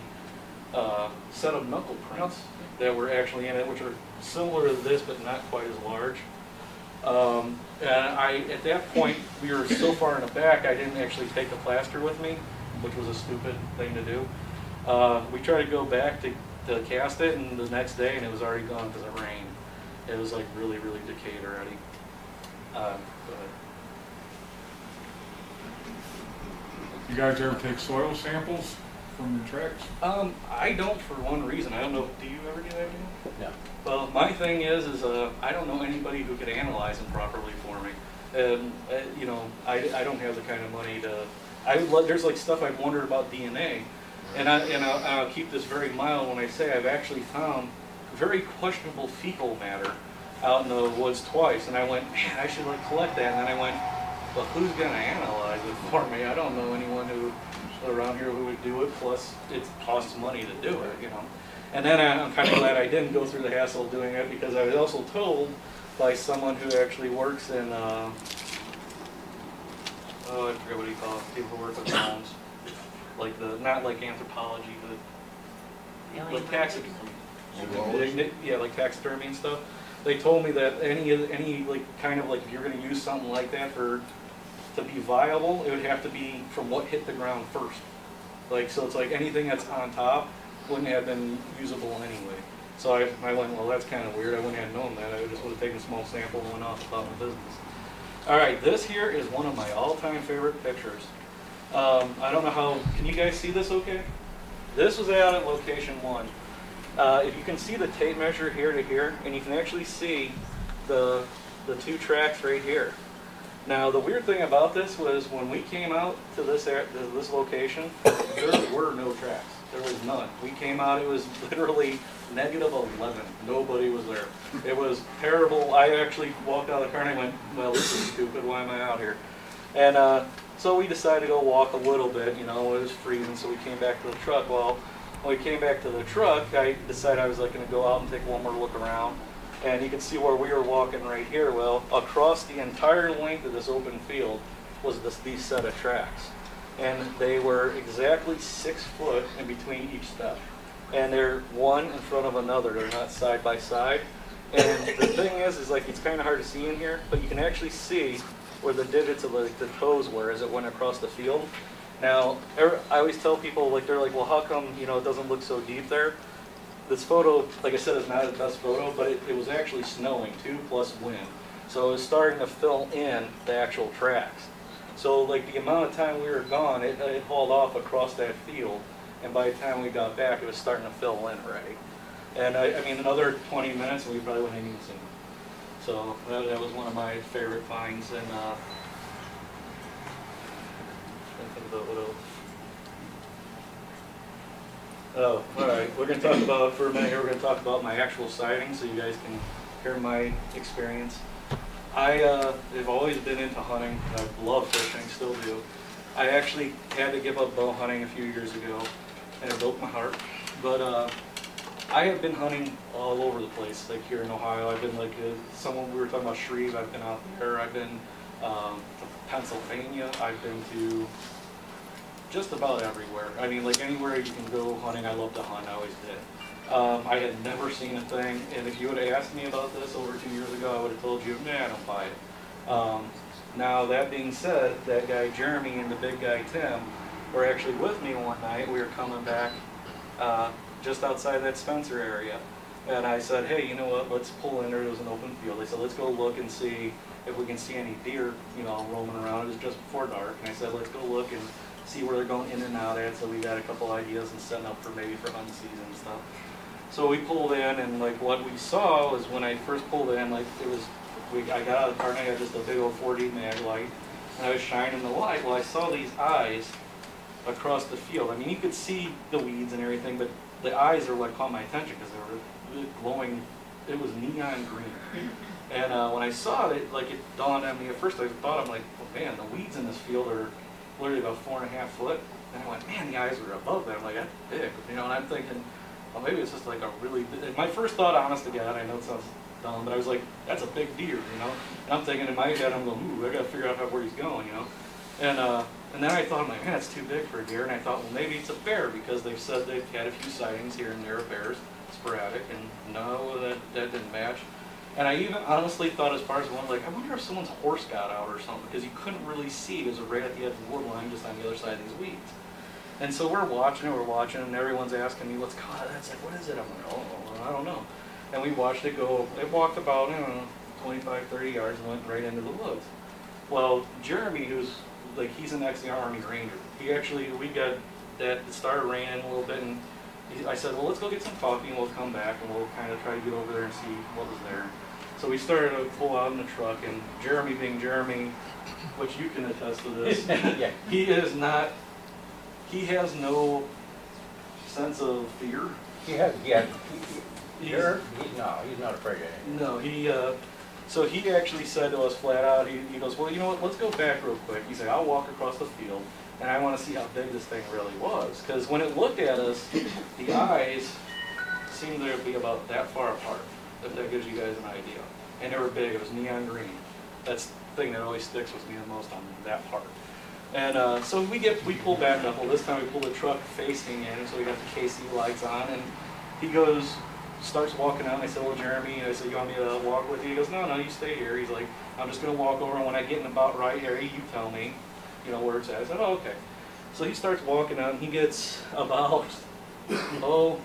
uh, set of knuckle prints that were actually in it, which are similar to this, but not quite as large. Um, and I, at that point, we were so far in the back, I didn't actually take the plaster with me, which was a stupid thing to do. Uh, we tried to go back to, to cast it, and the next day, and it was already gone because it rained. It was like really, really decayed already. Ahead. You guys ever take soil samples from the tracks? Um, I don't for one reason. I don't know. Do you ever do that? Jim? No. Well, my thing is, is uh, I don't know anybody who could analyze them properly for me. And uh, you know, I, I don't have the kind of money to. I would let, there's like stuff I've wondered about DNA, and I and I'll, I'll keep this very mild when I say I've actually found very questionable fecal matter out in the woods twice, and I went, man, I should like collect that, and then I went, well, who's gonna analyze it for me? I don't know anyone who around here who would do it. Plus, it costs money to do it, you know. And then I- I'm kind of glad I didn't go through the hassle of doing it because I was also told by someone who actually works in, uh, oh, I forget what he calls people who work with bones. Like the, not like anthropology, but like taxidermy. Yeah, like taxidermy and stuff. They told me that any, any, like, kind of like, if you're gonna use something like that for, to be viable, it would have to be from what hit the ground first. Like, so it's like anything that's on top wouldn't have been usable anyway. So I, I went, well, that's kind of weird. I wouldn't have known that. I just would have taken a small sample and went off about my business. All right, this here is one of my all-time favorite pictures. Um, I don't know how, can you guys see this okay? This was out at location one. Uh, if you can see the tape measure here to here, and you can actually see the, the two tracks right here. Now, the weird thing about this was when we came out to this, ar- to this location, there were no tracks. There was none. We came out, it was literally negative 11. Nobody was there. It was terrible. I actually walked out of the car and I went, well, this is stupid. Why am I out here? And uh, so we decided to go walk a little bit. You know, it was freezing, so we came back to the truck. Well, when we came back to the truck, I decided I was like going to go out and take one more look around. And you can see where we were walking right here. Well, across the entire length of this open field was this these set of tracks. And they were exactly six foot in between each step. And they're one in front of another. They're not side by side. And the thing is, is like it's kind of hard to see in here, but you can actually see where the divots of like the toes were as it went across the field. Now, er- I always tell people like they're like, well, how come you know it doesn't look so deep there? This photo, like I said, is not the best photo, but it, it was actually snowing too, plus wind. So it was starting to fill in the actual tracks. So like the amount of time we were gone, it, it hauled off across that field, and by the time we got back, it was starting to fill in already. And I, I mean, another 20 minutes, and we probably wouldn't have even seen it. So that, that was one of my favorite finds, and uh, to think about what else. Oh, all right. We're going to talk about, for a minute here, we're going to talk about my actual sighting so you guys can hear my experience. I uh, have always been into hunting. I love fishing, still do. I actually had to give up bow hunting a few years ago, and it broke my heart. But uh, I have been hunting all over the place, like here in Ohio. I've been like uh, someone we were talking about Shreve. I've been out there. I've been um, to Pennsylvania. I've been to just about everywhere. I mean, like anywhere you can go hunting, I love to hunt. I always did. Um, I had never seen a thing, and if you would have asked me about this over two years ago, I would have told you, nah, I don't buy it. Um, now, that being said, that guy Jeremy and the big guy Tim were actually with me one night. We were coming back uh, just outside that Spencer area. And I said, hey, you know what, let's pull in there. It was an open field. They said, let's go look and see if we can see any deer, you know, roaming around. It was just before dark. And I said, let's go look and see where they're going in and out at. So we've got a couple ideas and setting up for maybe for hunting season and stuff. So we pulled in, and like what we saw was when I first pulled in, like it was, we, I got out of the car and I got just a big old 4D mag light, and I was shining the light. Well, I saw these eyes across the field. I mean, you could see the weeds and everything, but the eyes are what caught my attention because they were glowing. It was neon green. And uh, when I saw it, like it dawned on me at first. I thought, I'm like, well, man, the weeds in this field are literally about four and a half foot. And I went, man, the eyes are above that. I'm like, that's big, you know. And I'm thinking, well, maybe it's just like a really. Big, my first thought, honest to God, I know it sounds dumb, but I was like, that's a big deer, you know. And I'm thinking in my head, I'm going, ooh, I got to figure out how, where he's going, you know. And uh, and then I thought, I'm like, man, that's too big for a deer. And I thought, well, maybe it's a bear because they've said they've had a few sightings here and there of bears, sporadic, and no, that that didn't match. And I even honestly thought, as far as one, like, I wonder if someone's horse got out or something because you couldn't really see. It was right at the edge of the wood line, just on the other side of these weeds. And so we're watching it, we're watching, it, and everyone's asking me what's caught it. It's like, what is it? I'm like, oh, I don't know. And we watched it go. It walked about, I don't know, 25, 30 yards and went right into the woods. Well, Jeremy, who's like, he's an ex-Army Ranger. He actually, we got that, it started raining a little bit, and I said, well, let's go get some coffee and we'll come back and we'll kind of try to get over there and see what was there. So we started to pull out in the truck, and Jeremy being Jeremy, which you can attest to this, [laughs] Yeah. he is not, he has no sense of fear. He has, yeah, he, He's- no, he's not afraid of anything. No, he, uh, so he actually said to us flat out, he, he goes, well, you know what, let's go back real quick. He said, I'll walk across the field, and I want to see how big this thing really was. Because when it looked at us, the eyes seemed to be about that far apart, if that gives you guys an idea. And they were big, it was neon green. That's the thing that always sticks with me the most on that part. And uh, so we get, we pull back up, well this time we pull the truck facing in, so we got the KC lights on, and he goes, starts walking out, and I said, well, Jeremy, and I said, you want me to walk with you? He goes, no, no, you stay here. He's like, I'm just gonna walk over, and when I get in about right area, you tell me, you know, where it's at. I said, oh, okay. So he starts walking out, and he gets about, oh,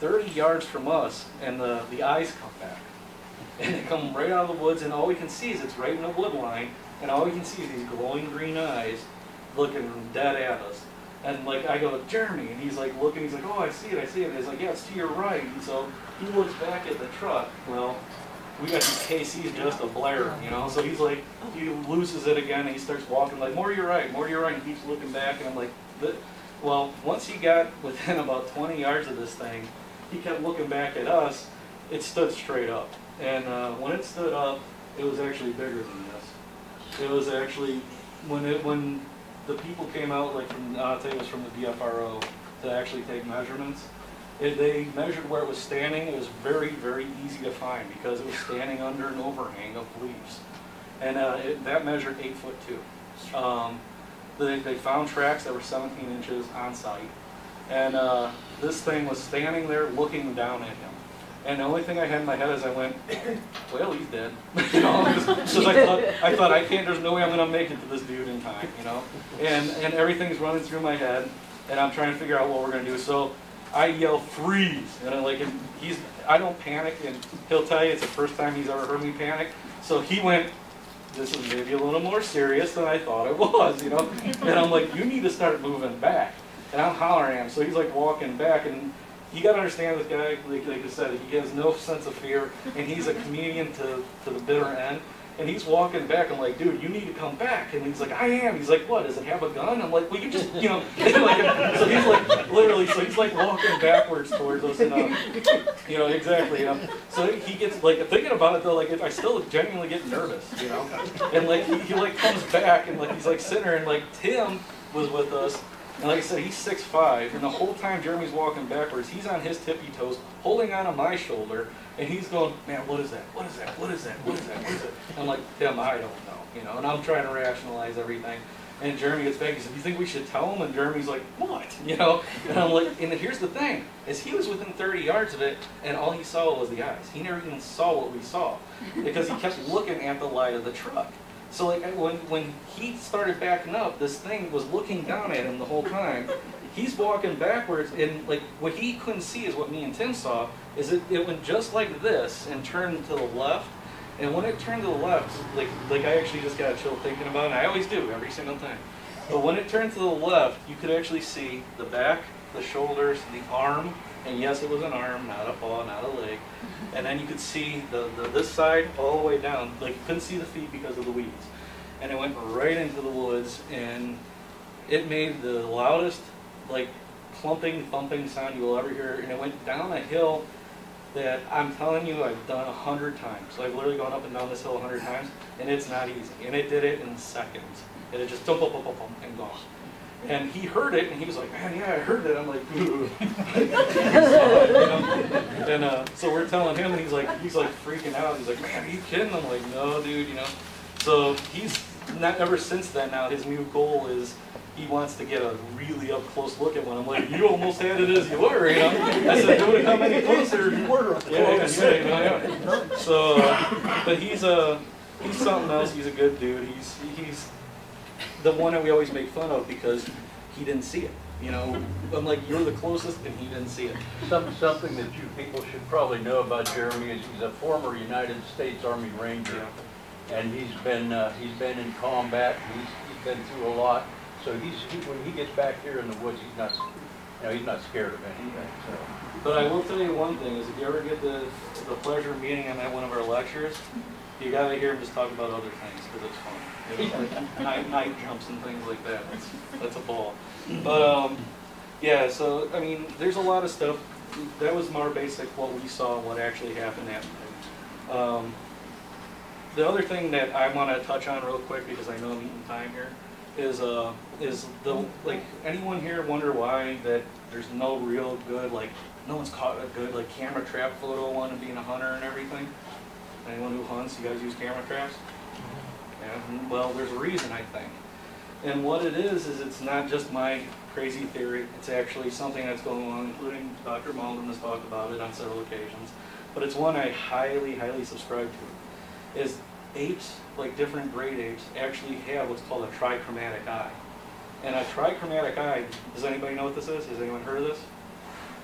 30 yards from us, and the, the eyes come back. And they come right out of the woods, and all we can see is it's right in the wood line, and all we can see is these glowing green eyes looking dead at us. And like I go, Jeremy, and he's like looking, he's like, oh, I see it, I see it. And he's like, yeah, it's to your right. And so he looks back at the truck. Well, we got these KCs just a blare, you know. So he's like, he loses it again, and he starts walking like, more to your right, more to your right. And he keeps looking back, and I'm like, well, once he got within [laughs] about 20 yards of this thing, he kept looking back at us. It stood straight up, and uh, when it stood up, it was actually bigger than this. It was actually when it when the people came out like from uh, was from the BFRO to actually take measurements. It, they measured where it was standing. It was very very easy to find because it was standing under an overhang of leaves, and uh, it, that measured eight foot two. Um, they, they found tracks that were 17 inches on site, and uh, this thing was standing there looking down at him. And the only thing I had in my head is I went, well, he's dead. [laughs] you know, [laughs] because I thought, I thought I can't. There's no way I'm gonna make it to this dude in time. You know, and and everything's running through my head, and I'm trying to figure out what we're gonna do. So I yell freeze, and I'm like, and he's I don't panic, and he'll tell you it's the first time he's ever heard me panic. So he went. This is maybe a little more serious than I thought it was, you know. And I'm like, you need to start moving back. And I'm hollering at him. So he's like walking back, and you gotta understand this guy, like, like I said, he has no sense of fear, and he's a comedian to, to the bitter end. And he's walking back, I'm like, dude, you need to come back. And he's like, I am. He's like, what, does it have a gun? I'm like, well, you just, you know, [laughs] like, so he's like, literally, so he's like walking backwards towards us, and, um, you know, exactly. So he gets, like, thinking about it though, like, if I still genuinely get nervous, you know? And like, he, he like comes back, and like, he's like sitting there, and like, Tim was with us, and like I said, he's six five, and the whole time Jeremy's walking backwards, he's on his tippy toes, holding on to my shoulder, and he's going, man, what is that? What is that? What is that? What is that? What is it? I'm like, Tim, I don't know, you know, and I'm trying to rationalize everything. And Jeremy gets back, he said, you think we should tell him? And Jeremy's like, what? [laughs] You know? And I'm like, and here's the thing, is he was within 30 yards of it, and all he saw was the eyes. He never even saw what we saw, because he kept looking at the light of the truck. So like when when he started backing up, this thing was looking down at him the whole time. He's walking backwards, and like what he couldn't see is what me and Tim saw. Is it it went just like this and turned to the left. And when it turned to the left, like like I actually just got a chill thinking about it. I always do every single time. But when it turned to the left, you could actually see the back, the shoulders, the arm, and yes, it was an arm, not a paw, not a leg. And then you could see the, the this side all the way down. Like you couldn't see the feet because of the weeds. And it went right into the woods, and it made the loudest, like clumping, thumping sound you will ever hear. And it went down a hill that I'm telling you I've done a hundred times. So I've literally gone up and down this hill a hundred times, and it's not easy. And it did it in seconds. And it just thump, thump, thump, thump, and gone. And he heard it, and he was like, man, yeah, I heard that. I'm like, "Ooh." [laughs] and uh, so we're telling him, and he's like, he's like freaking out. He's like, man, are you kidding? I'm like, no, dude, you know. So he's not ever since then. Now his new goal is he wants to get a really up close look at one. I'm like, you almost had it as you were, you know. I said, don't come any closer. You were. Yeah, yeah, yeah, yeah, yeah. So, uh, but he's a he's something else. He's a good dude. He's he's the one that we always make fun of because he didn't see it. You know, I'm like, you're the closest, and he didn't see it. Some, something that you people should probably know about Jeremy is he's a former United States Army Ranger. And he's been, uh, he's been in combat, he's, he's been through a lot. So he's, he, when he gets back here in the woods, he's not, you know, he's not scared of anything, so. But I will tell you one thing, is if you ever get the, the pleasure of meeting him at one of our lectures, you gotta hear him just talk about other things, because it's fun. Night, jumps and things like that, that's, that's a ball. But, um, yeah, so, I mean, there's a lot of stuff, that was more basic what we saw, what actually happened that night. Um, the other thing that I wanna touch on real quick, because I know I'm eating time here, is, uh, is the, like, anyone here wonder why that there's no real good, like, no one's caught a good, like, camera trap photo one of being a hunter and everything? Anyone who hunts, you guys use camera traps? Yeah, well, there's a reason, I think. And what it is, is it's not just my crazy theory, it's actually something that's going on, including Dr. Malden has talked about it on several occasions, but it's one I highly, highly subscribe to, is apes, like different great apes, actually have what's called a trichromatic eye. And a trichromatic eye, does anybody know what this is? Has anyone heard of this?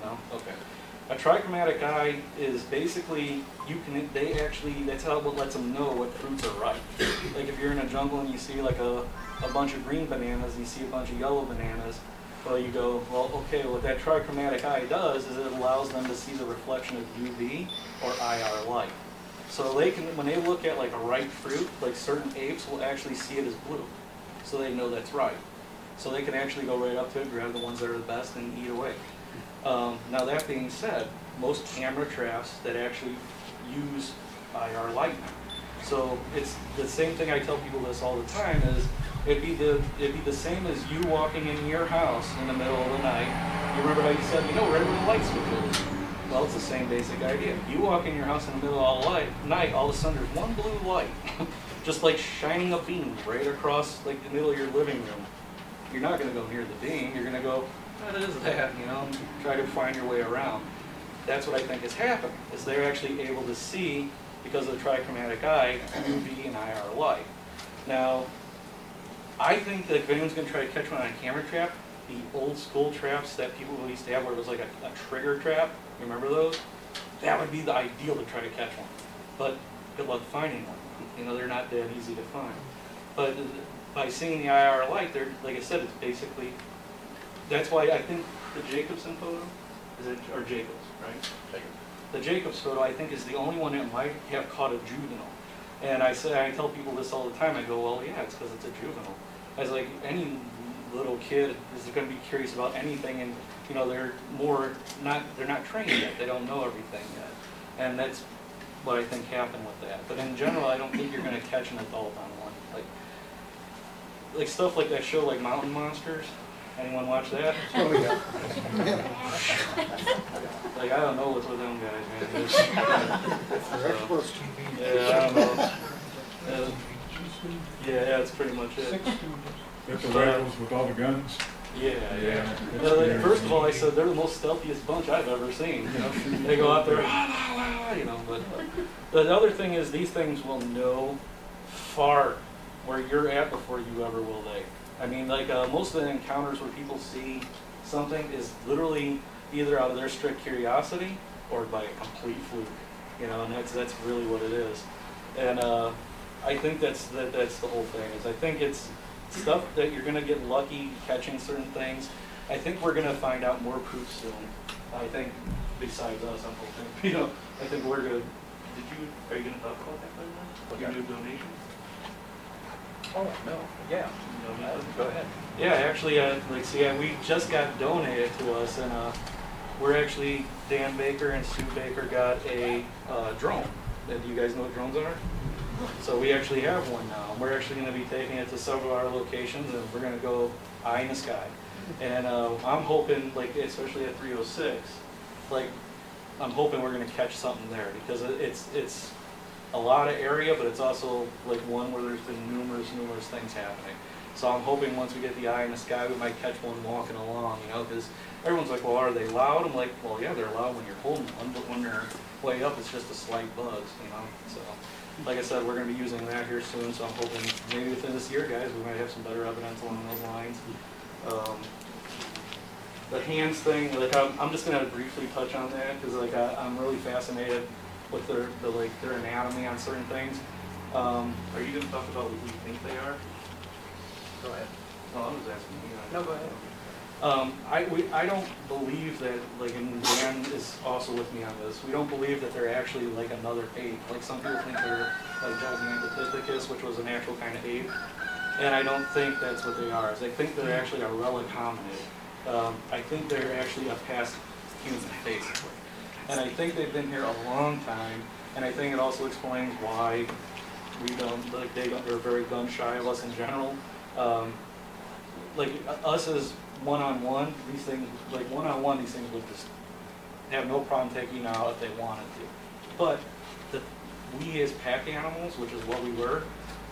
No? Okay. A trichromatic eye is basically, you can, they actually, that's how what lets them know what fruits are ripe. Like if you're in a jungle and you see like a, a bunch of green bananas and you see a bunch of yellow bananas, well you go, well okay, what that trichromatic eye does is it allows them to see the reflection of UV or IR light. So they can, when they look at like a ripe fruit, like certain apes will actually see it as blue. So they know that's ripe. So they can actually go right up to it, grab the ones that are the best and eat away. Um, now that being said, most camera traps that actually use IR light. So it's the same thing I tell people this all the time is it'd be the it'd be the same as you walking in your house in the middle of the night. You remember how you said, you know, right where the light switch is. Well, it's the same basic idea. You walk in your house in the middle of the light, night, all of a sudden there's one blue light, [laughs] just like shining a beam right across like the middle of your living room. You're not going to go near the beam. You're going to go, what is that? You know, try to find your way around. That's what I think has happened, Is they're actually able to see because of the trichromatic eye, UV and IR light. Now, I think that if anyone's going to try to catch one on a camera trap, the old school traps that people used to have where it was like a, a trigger trap, you remember those? That would be the ideal to try to catch one. But good luck finding one. You know, they're not that easy to find. But by seeing the IR light, they're, like I said, it's basically, that's why I think the Jacobson photo is it, or Jacobs, right? The Jacobs photo, I think, is the only one that might have caught a juvenile. And I say, I tell people this all the time, I go, well, yeah, it's because it's a juvenile. I was like, any little kid is gonna be curious about anything and, you know, they're more, not, they're not trained yet, they don't know everything yet. And that's what I think happened with that. But in general, I don't think you're gonna catch an adult on one. Like, like stuff like that show, like Mountain Monsters. Anyone watch that? Oh, yeah. [laughs] Like, I don't know what's with them guys, man. [laughs] It's- They're experts TV. Yeah, I don't know. Uh, Yeah, that's pretty much it. Get the rifles with all the guns. Yeah, yeah. Yeah, Uh, like, first of all, I said they're the most stealthiest bunch I've ever seen. You know, they go out there, "Ah, la, la," you know. But uh, the other thing is, these things will know far where you're at before you ever will they. I mean, like uh, most of the encounters where people see something is literally either out of their strict curiosity or by a complete fluke. You know, and that's that's really what it is. And uh, I think that's that, that's the whole thing. Is I think it's stuff that you're gonna get lucky catching certain things. I think we're gonna find out more proof soon. I think besides us, I'm hoping. [laughs] You know, I think we're gonna. Did you? Are you gonna talk about that right now? What your new donation? Oh, no, yeah, go ahead. Yeah, actually, uh, like, see, uh, we just got donated to us, and uh, we're actually Dan Baker and Sue Baker got a uh, drone. And do you guys know what drones are? So we actually have one now. and We're actually going to be taking it to several of our locations, and we're going to go eye in the sky. And uh, I'm hoping, like, especially at 306, like, I'm hoping we're going to catch something there because it- it's it's a lot of area, but it's also like one where there's been numerous, numerous things happening. So I'm hoping once we get the eye in the sky, we might catch one walking along, you know, because everyone's like, well, are they loud? I'm like, well, yeah, they're loud when you're holding one, but when they're way up, it's just a slight buzz, you know. So, like I said, we're going to be using that here soon, so I'm hoping maybe within this year, guys, we might have some better evidence along those lines. Um, the hands thing, like I'm, I'm just gonna briefly touch on that because like I, I'm really fascinated with their, the like their anatomy on certain things. Um, are you gonna talk about what you think they are? Go ahead. No, I was asking you. No, go ahead. Um, I, we, I don't believe that, like, and Dan is also with me on this, we don't believe that they're actually like another ape. Like, some people think they're like Gigantopithecus, which was a natural kind of ape. And I don't think that's what they are. I think they're actually a relic hominid. Um, I think they're actually a past human, basically. And I think they've been here a long time, and I think it also explains why we don't, like, they don't, they're very gun shy of us in general. Um, like us as one-on-one, these things, like one-on-one, these things would just have no problem taking out if they wanted to. But the, we as pack animals, which is what we were,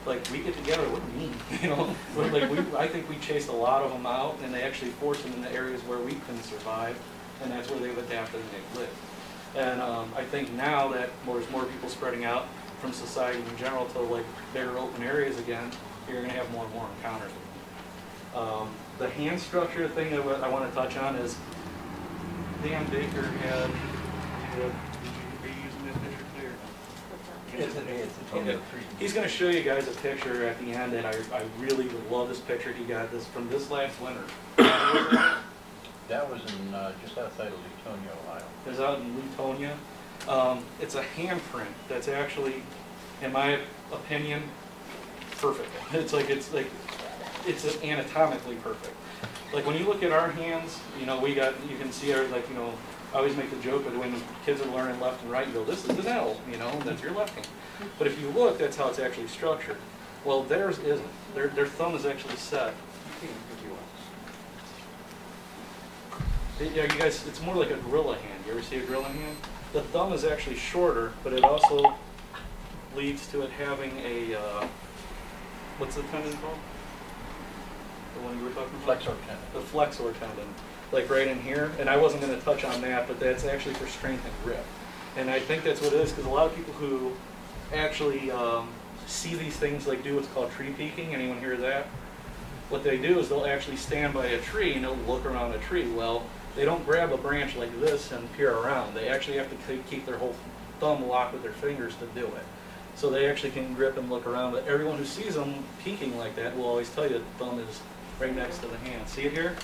like we get together, we're mean, [laughs] you know. Like we, I think we chased a lot of them out, and they actually forced them into areas where we couldn't survive, and that's where they've adapted and they've lived. And um, I think now that there's more people spreading out from society in general to like bigger open areas again, you're gonna have more and more encounters. Um, the hand structure thing that I want to touch on is Dan Baker had, had are you using this picture clear? It's it's Okay. He's gonna show you guys a picture at the end, and I, I really love this picture. He got this from this last winter. [coughs] That was in, uh, just outside of Leetonia, Ohio. Was out in Leetonia. Um, it's a handprint that's actually, in my opinion, perfect. [laughs] It's like, it's like, it's anatomically perfect. Like when you look at our hands, you know, we got, you can see our, like, you know, I always make the joke that when kids are learning left and right, you go, this is an L, you know, that's your left hand. But if you look, that's how it's actually structured. Well, theirs isn't. Their, their thumb is actually set. Yeah, you guys, it's more like a gorilla hand. You ever see a gorilla hand? The thumb is actually shorter, but it also leads to it having a, uh, what's the tendon called? The one you were talking about? Flexor tendon. The flexor tendon, like right in here. And I wasn't gonna touch on that, but that's actually for strength and grip. And I think that's what it is, because a lot of people who actually um, see these things like do what's called tree peeking, anyone hear that? What they do is they'll actually stand by a tree and they'll look around a tree. Well, they don't grab a branch like this and peer around. They actually have to keep their whole thumb locked with their fingers to do it. So they actually can grip and look around. But everyone who sees them peeking like that will always tell you the thumb is right next to the hand. See it here?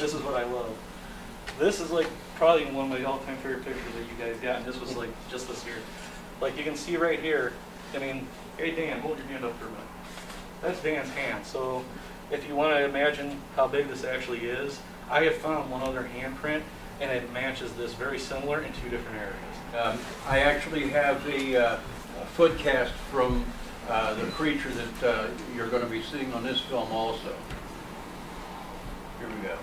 This is what I love. This is like probably one of my all-time favorite pictures that you guys got, and this was like just this year. Like you can see right here, I mean, hey Dan, hold your hand up for a minute. That's Dan's hand, so if you want to imagine how big this actually is, I have found one other handprint, and it matches this very similar in two different areas. Um, I actually have a, uh, a foot cast from uh, the creature that uh, you're going to be seeing on this film also. Here we go.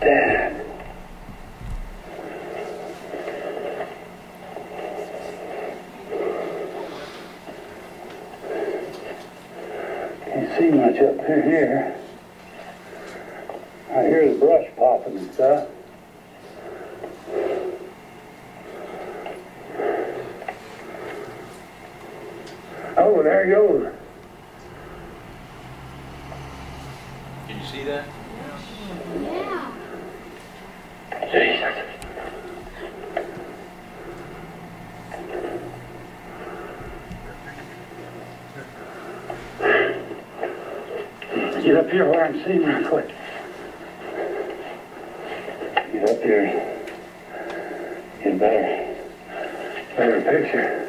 Dad. See much up through here. I hear the brush popping and stuff. Oh, there he goes. Can you see that? Jesus. Get up here where I'm seeing real quick. Get up here. Get a better, better picture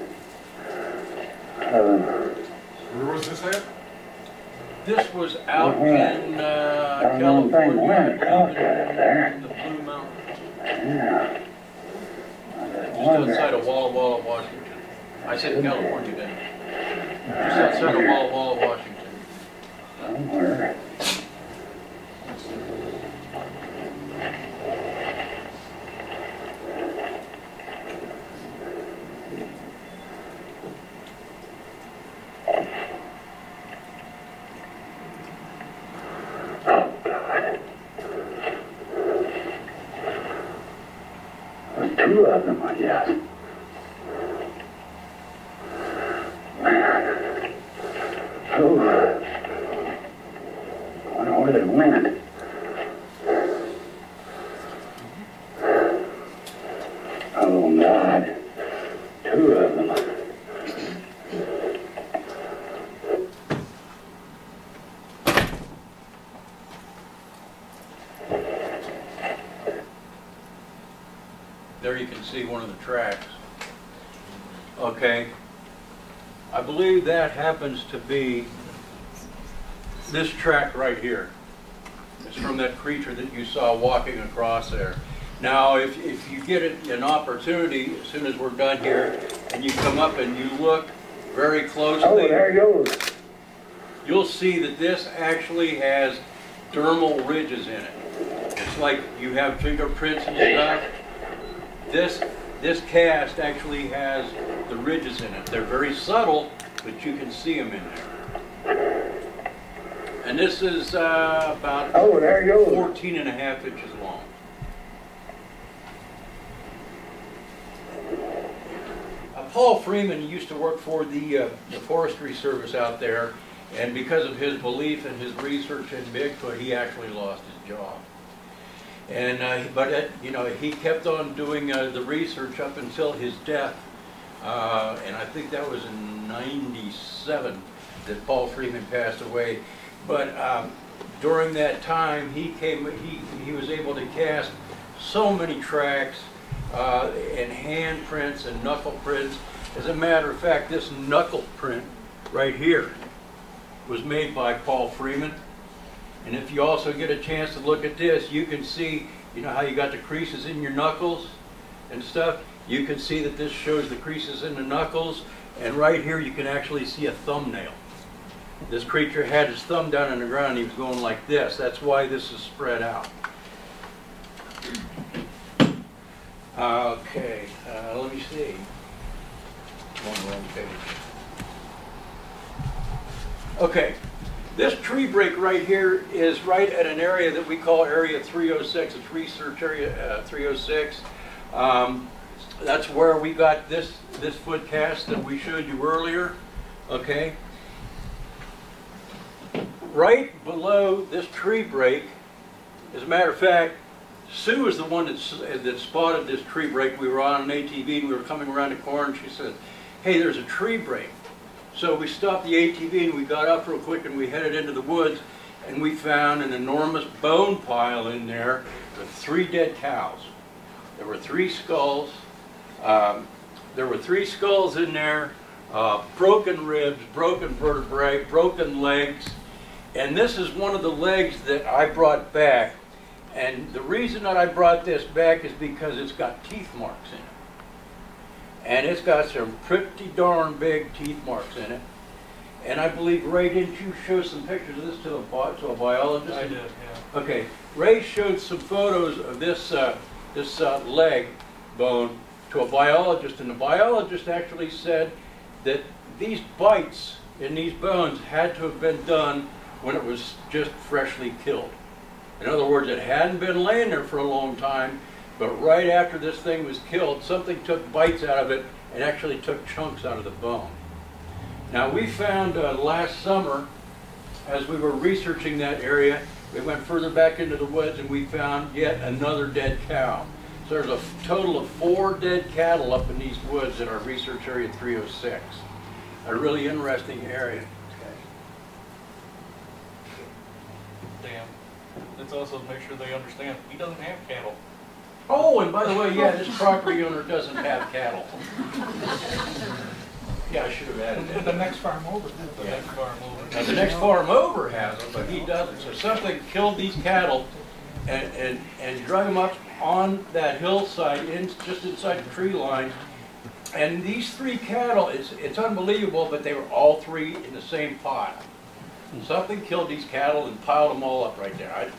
of him. Where was this at? This was out Uh-huh. in uh, Down on thing, California, where the cock at in there. in the Blue Mountains, Yeah. just outside of Walla Walla, Washington. I said California, didn't I? Just outside of Walla Walla, Washington. Somewhere. Oh, God. There's two of them, I guess. Man. Oh. I wonder where they went. Oh, God. Two of them. There you can see one of the tracks. Okay. I believe that happens to be this track right here. It's from that creature that you saw walking across there. Now, if, if you get an opportunity, as soon as we're done here, and you come up and you look very closely. Oh, there he goes. you'll see that this actually has dermal ridges in it. It's like you have fingerprints and stuff. This, this cast actually has the ridges in it. They're very subtle, but you can see them in there. And this is uh, about Oh, there he goes. 14 and a half inches long. Uh, Paul Freeman used to work for the, uh, the Forestry Service out there, and because of his belief and his research in Bigfoot, he actually lost his job. And, uh, but, it, you know, he kept on doing uh, the research up until his death, uh, and I think that was in 97 that Paul Freeman passed away. But um, during that time, he came, he, he was able to cast so many tracks uh, and handprints and knuckle prints. As a matter of fact, this knuckle print right here was made by Paul Freeman. And if you also get a chance to look at this, you can see, you know how you got the creases in your knuckles and stuff? You can see that this shows the creases in the knuckles, and right here you can actually see a thumbnail. This creature had his thumb down on the ground, he was going like this. That's why this is spread out. Okay, uh, let me see. One wrong page. Okay, this tree break right here is right at an area that we call Area 306. It's Research Area uh, 306. Um, that's where we got this this foot cast that we showed you earlier. Okay. Right below this tree break, as a matter of fact, Sue is the one that, that spotted this tree break. We were on an ATV and we were coming around the corner and she said, hey, there's a tree break. So we stopped the ATV and we got up real quick and we headed into the woods and we found an enormous bone pile in there with three dead cows. There were three skulls. Um, there were three skulls in there, uh, broken ribs, broken vertebrae, broken legs. And this is one of the legs that I brought back. And the reason that I brought this back is because it's got teeth marks in it. And it's got some pretty darn big teeth marks in it. And I believe, Ray, didn't you show some pictures of this to a, bi- to a biologist? I did, yeah. Okay, Ray showed some photos of this, uh, this uh, leg bone to a biologist, and the biologist actually said that these bites in these bones had to have been done when it was just freshly killed. In other words, it hadn't been laying there for a long time, but right after this thing was killed, something took bites out of it and actually took chunks out of the bone. Now, we found uh, last summer, as we were researching that area, we went further back into the woods and we found yet another dead cow. So there's a total of four dead cattle up in these woods in our research area 306. A really interesting area. Damn. let's also make sure they understand, he doesn't have cattle. Oh, and by the way, yeah, this [laughs] property owner doesn't have cattle. Yeah, I should have added that. The next farm over. The next farm over. Now, the next farm over has them, but he doesn't. So something killed these cattle and, and, and drug them up on that hillside, in, just inside the tree line. And these three cattle, it's, it's unbelievable, but they were all three in the same pile. Something killed these cattle and piled them all up right there. I,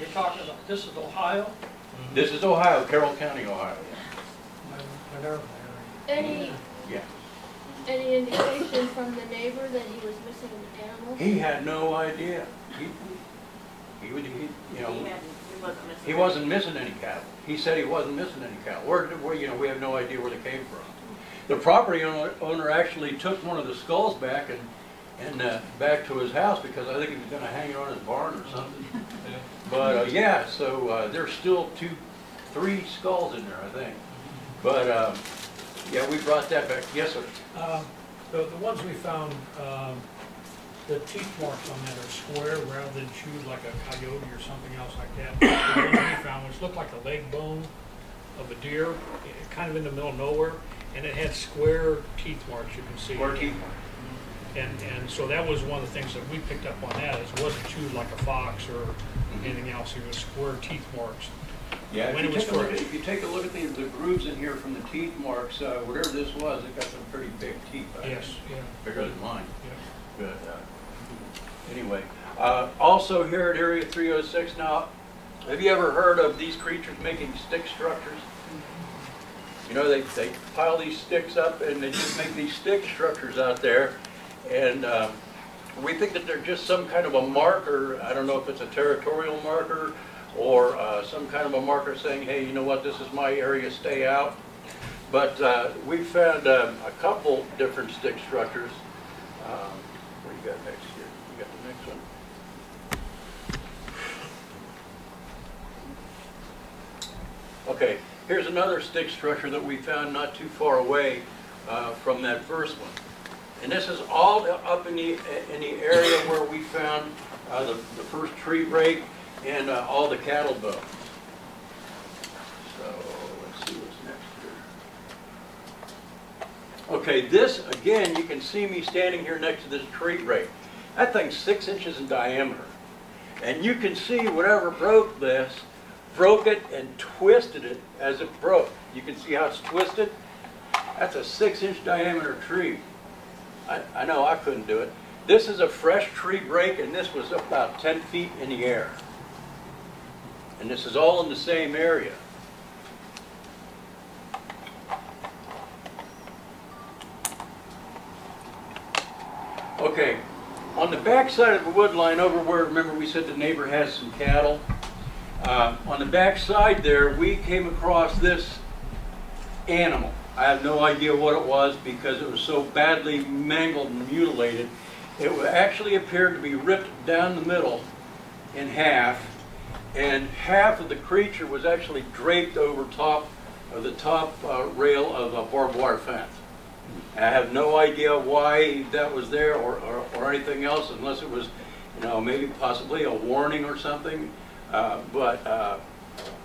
You're talking about, this is Ohio? This is Ohio, Carroll County, Ohio. Any, Yeah. any indication from the neighbor that he was missing an animal? He had no idea. He, he would, he, you know. He had- he wasn't missing. He wasn't missing any cattle. He said he wasn't missing any cattle. Where, where, you know, we have no idea where they came from. The property owner, owner actually took one of the skulls back and, and, uh, back to his house because I think he was gonna hang it on his barn or something. [laughs] But, uh, yeah, so, uh, there's still two, three skulls in there, I think. But, um, yeah, we brought that back. Yes, sir. Um, The, the ones we found, um, the teeth marks on that are square rather than chewed like a coyote or something else like that. The ones we found, which looked like a leg bone of a deer, eh, kind of in the middle of nowhere, and it had square teeth marks, you can see. Square teeth marks. And, and so that was one of the things that we picked up on that, is it wasn't chewed like a fox or anything else, it was square teeth marks. Yeah, When if it you was take a look at, if you take a look at the, the grooves in here from the teeth marks, uh, whatever this was, it got some pretty big teeth. I. Yes, yeah. Bigger than mine. Yeah. But, uh, anyway, uh, also here at Area 306 now, have you ever heard of these creatures making stick structures? You know, they, they pile these sticks up and they just make these stick structures out there. And, um, we think that they're just some kind of a marker, I don't know if it's a territorial marker or, uh, some kind of a marker saying, hey, you know what, this is my area, stay out. But, uh, we found, um, a couple different stick structures. Um, what do you got next here? You got the next one? Okay, here's another stick structure that we found not too far away uh, from that first one. And this is all up in the, in the area where we found uh, the, the first tree break and uh, all the cattle bones. So, let's see what's next here. Okay, this, again, you can see me standing here next to this tree break. That thing's six inches in diameter. And you can see whatever broke this, broke it and twisted it as it broke. You can see how it's twisted. That's a six inch diameter tree. I, I know I couldn't do it. This is a fresh tree break and this was about 10 feet in the air. And this is all in the same area. Okay, on the back side of the wood line over where, remember we said the neighbor has some cattle? Uh, on the back side there, we came across this animal. I have no idea what it was because it was so badly mangled and mutilated. It actually appeared to be ripped down the middle in half, and half of the creature was actually draped over top of the top uh, rail of a barbed wire fence. I have no idea why that was there or, or, or anything else unless it was, you know, maybe possibly a warning or something. Uh, but uh,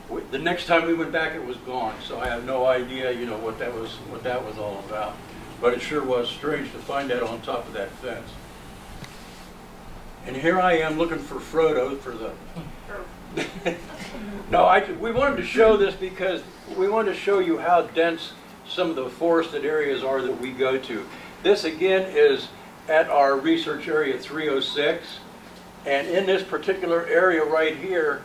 w- the next time we went back, it was gone. So I have no idea, you know, what that was, what that was all about. But it sure was strange to find that on top of that fence. And here I am looking for Frodo for the. [laughs] no, I, we wanted to show this because we wanted to show you how dense some of the forested areas are that we go to. This again is at our research area 306. And in this particular area right here,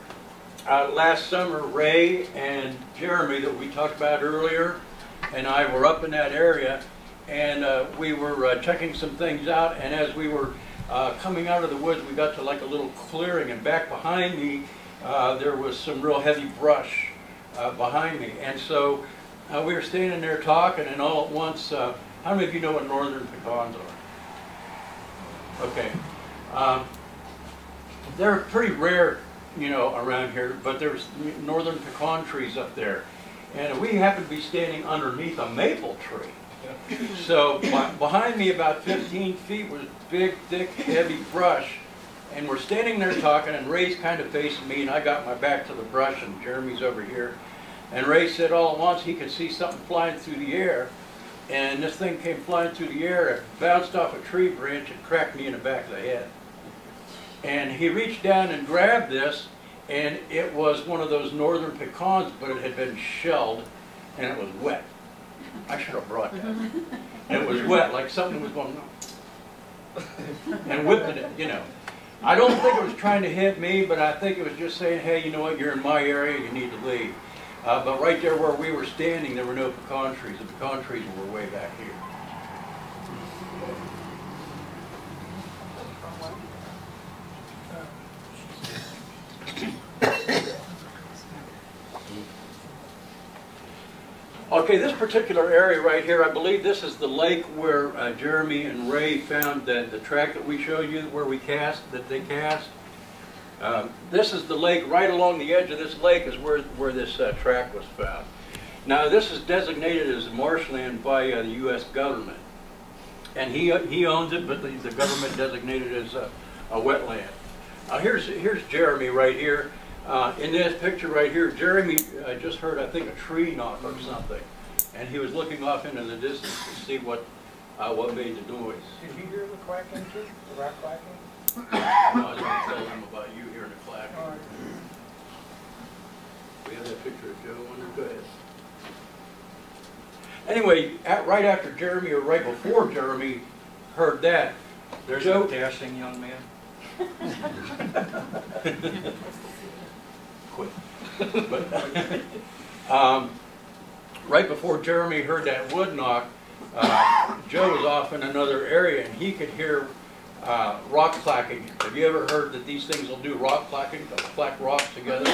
uh, last summer, Ray and Jeremy that we talked about earlier, and I were up in that area, and uh, we were uh, checking some things out. And as we were uh, coming out of the woods, we got to like a little clearing, and back behind me, uh, there was some real heavy brush uh, behind me. And so we were standing there talking, and all at once, how many of you know what northern pecans are? Okay. Um, they're pretty rare, you know, around here, but there's northern pecan trees up there. And we happen to be standing underneath a maple tree. So behind me, about 15 feet, was big, thick, heavy brush. And we're standing there talking, and Ray's kind of facing me, and I got my back to the brush, and Jeremy's over here. And Ray said all at once he could see something flying through the air. And this thing came flying through the air, it bounced off a tree branch and cracked me in the back of the head. And he reached down and grabbed this, and it was one of those northern pecans, but it had been shelled, and it was wet. I should have brought that. And it was wet, like something was going, on. and whipping it, you know. I don't think it was trying to hit me, but I think it was just saying, hey, you know what, you're in my area, you need to leave. Uh, but right there where we were standing, there were no pecan trees. The pecan trees were way back here. Okay, this particular area right here, I believe this is the lake where uh, Jeremy and Ray found the, the track that we showed you where we cast, that they cast. Um, This is the lake, right along the edge of this lake is where, where this uh, track was found. Now, this is designated as marshland by uh, the U.S. government. And he, he owns it, but the, the government designated it as a, a wetland. Now, here's, here's Jeremy right here. Uh, in this picture right here, Jeremy uh, just heard, I think, a tree knock or something. And he was looking off into the distance to see what, uh, what made the noise. Did you hear the quacking too, the rat quacking? No, I was going to tell them about you hearing the clack. All right. We have that picture of Joe on there, go ahead. Anyway, at, right after Jeremy, or right before Jeremy heard that, There's Joe, a dashing young man. [laughs] quit. But, [laughs] um, right before Jeremy heard that wood knock, uh, Joe was off in another area and he could hear uh, rock clacking. Have you ever heard that these things will do rock clacking, they'll clack rocks together?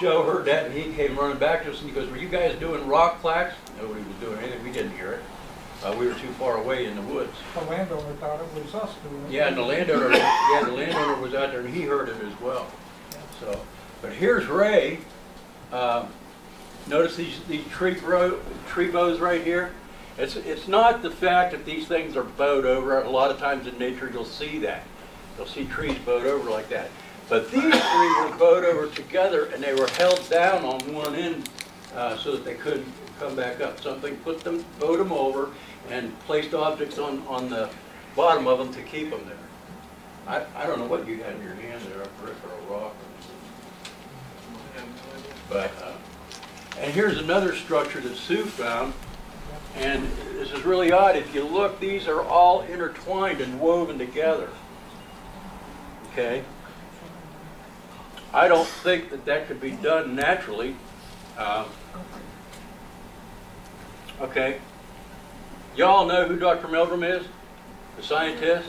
Joe heard that and he came running back to us and he goes, were you guys doing rock clacks? Nobody was doing anything, we didn't hear it. Uh, we were too far away in the woods. The landowner thought it was us doing it. Yeah, and the landowner, yeah, the landowner was out there and he heard it as well. So, but here's Ray. Um, Notice these, these tree grow, tree bows right here? It's, it's not the fact that these things are bowed over. A lot of times in nature you'll see that. You'll see trees bowed over like that. But these three were bowed over together and they were held down on one end uh, so that they couldn't come back up. Something put them, bowed them over and placed objects on, on the bottom of them to keep them there. I, I don't know what you had in your hand there, a brick or a rock. But, uh, and here's another structure that Sue found. And this is really odd. If you look, these are all intertwined and woven together. Okay? I don't think that that could be done naturally. Um, okay? Y'all know who Dr. Meldrum is? The scientist?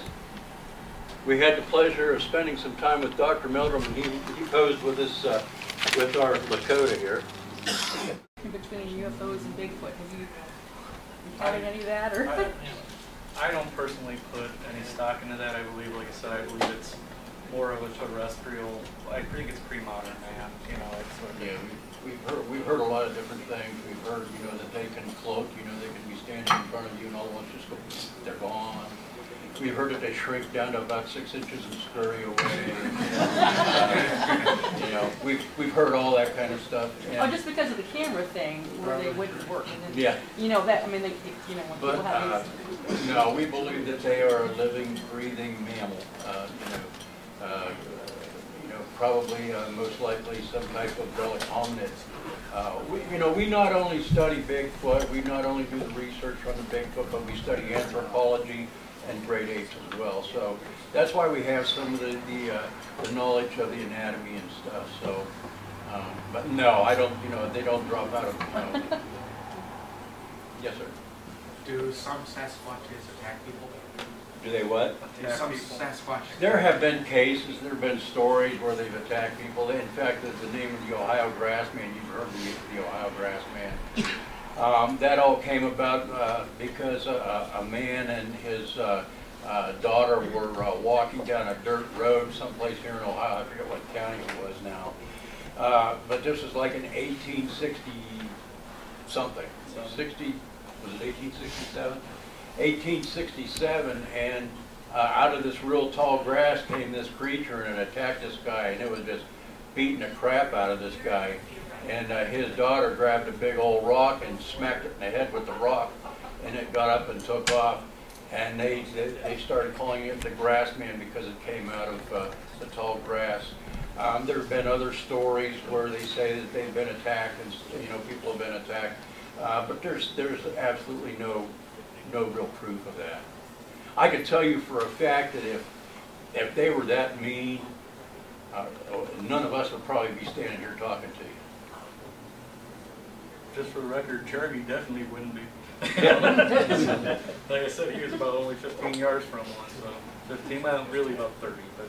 We had the pleasure of spending some time with Dr. Meldrum, and he, he posed with us, uh, with our Lakota here. Between UFOs and Bigfoot, have you reported any of that, or? I- I don't personally put any stock into that. I believe, like I said, I believe it's more of a terrestrial, I think it's pre-modern man, you know, it's sort of, we've heard, we've heard a lot of different things. We've heard, you know, that they can float, you know, they can be standing in front of you and all at once just go, they're gone. We've heard that they shrink down to about six inches and scurry away. [laughs] You know, we've, we've heard all that kind of stuff. Oh, just because of the camera thing, where they wouldn't work, and then, Yeah. you know, that, I mean, they, you know, when But, people uh, have these. no, we believe that they are a living, breathing mammal, uh, you know, uh, you know, probably, uh, most likely some type of relic hominid. Uh, we, you know, we not only study Bigfoot, we not only do the research on the Bigfoot, but we study anthropology and great apes as well. So that's why we have some of the, the, uh, the knowledge of the anatomy and stuff, so. Um, but no, I don't, you know, they don't drop out of, uh, [laughs] yes, sir. Do some Sasquatches attack people? Do they what? Do some Sasquatches? There have been cases, there have been stories where they've attacked people. In fact, the, the name of the Ohio Grassman, you've heard of the, the Ohio Grassman. Um, that all came about uh, because a, a man and his uh, uh, daughter were uh, walking down a dirt road someplace here in Ohio. I forget what county it was now. Uh, but this was like in 1860 something. 60, was it 1867? 1867, and uh, out of this real tall grass came this creature and it attacked this guy, and it was just beating the crap out of this guy. And uh, his daughter grabbed a big old rock and smacked it in the head with the rock, and it got up and took off. And they, they, they started calling it the grass man because it came out of uh, the tall grass. Um, there have been other stories where they say that they've been attacked and, you know, people have been attacked. Uh, but there's, there's absolutely no, no real proof of that. I can tell you for a fact that if, if they were that mean, uh, none of us would probably be standing here talking to you. Just for the record, Jeremy definitely wouldn't be. [laughs] Like I said, he was about only 15 yards from one, so 15, well, really about 30, but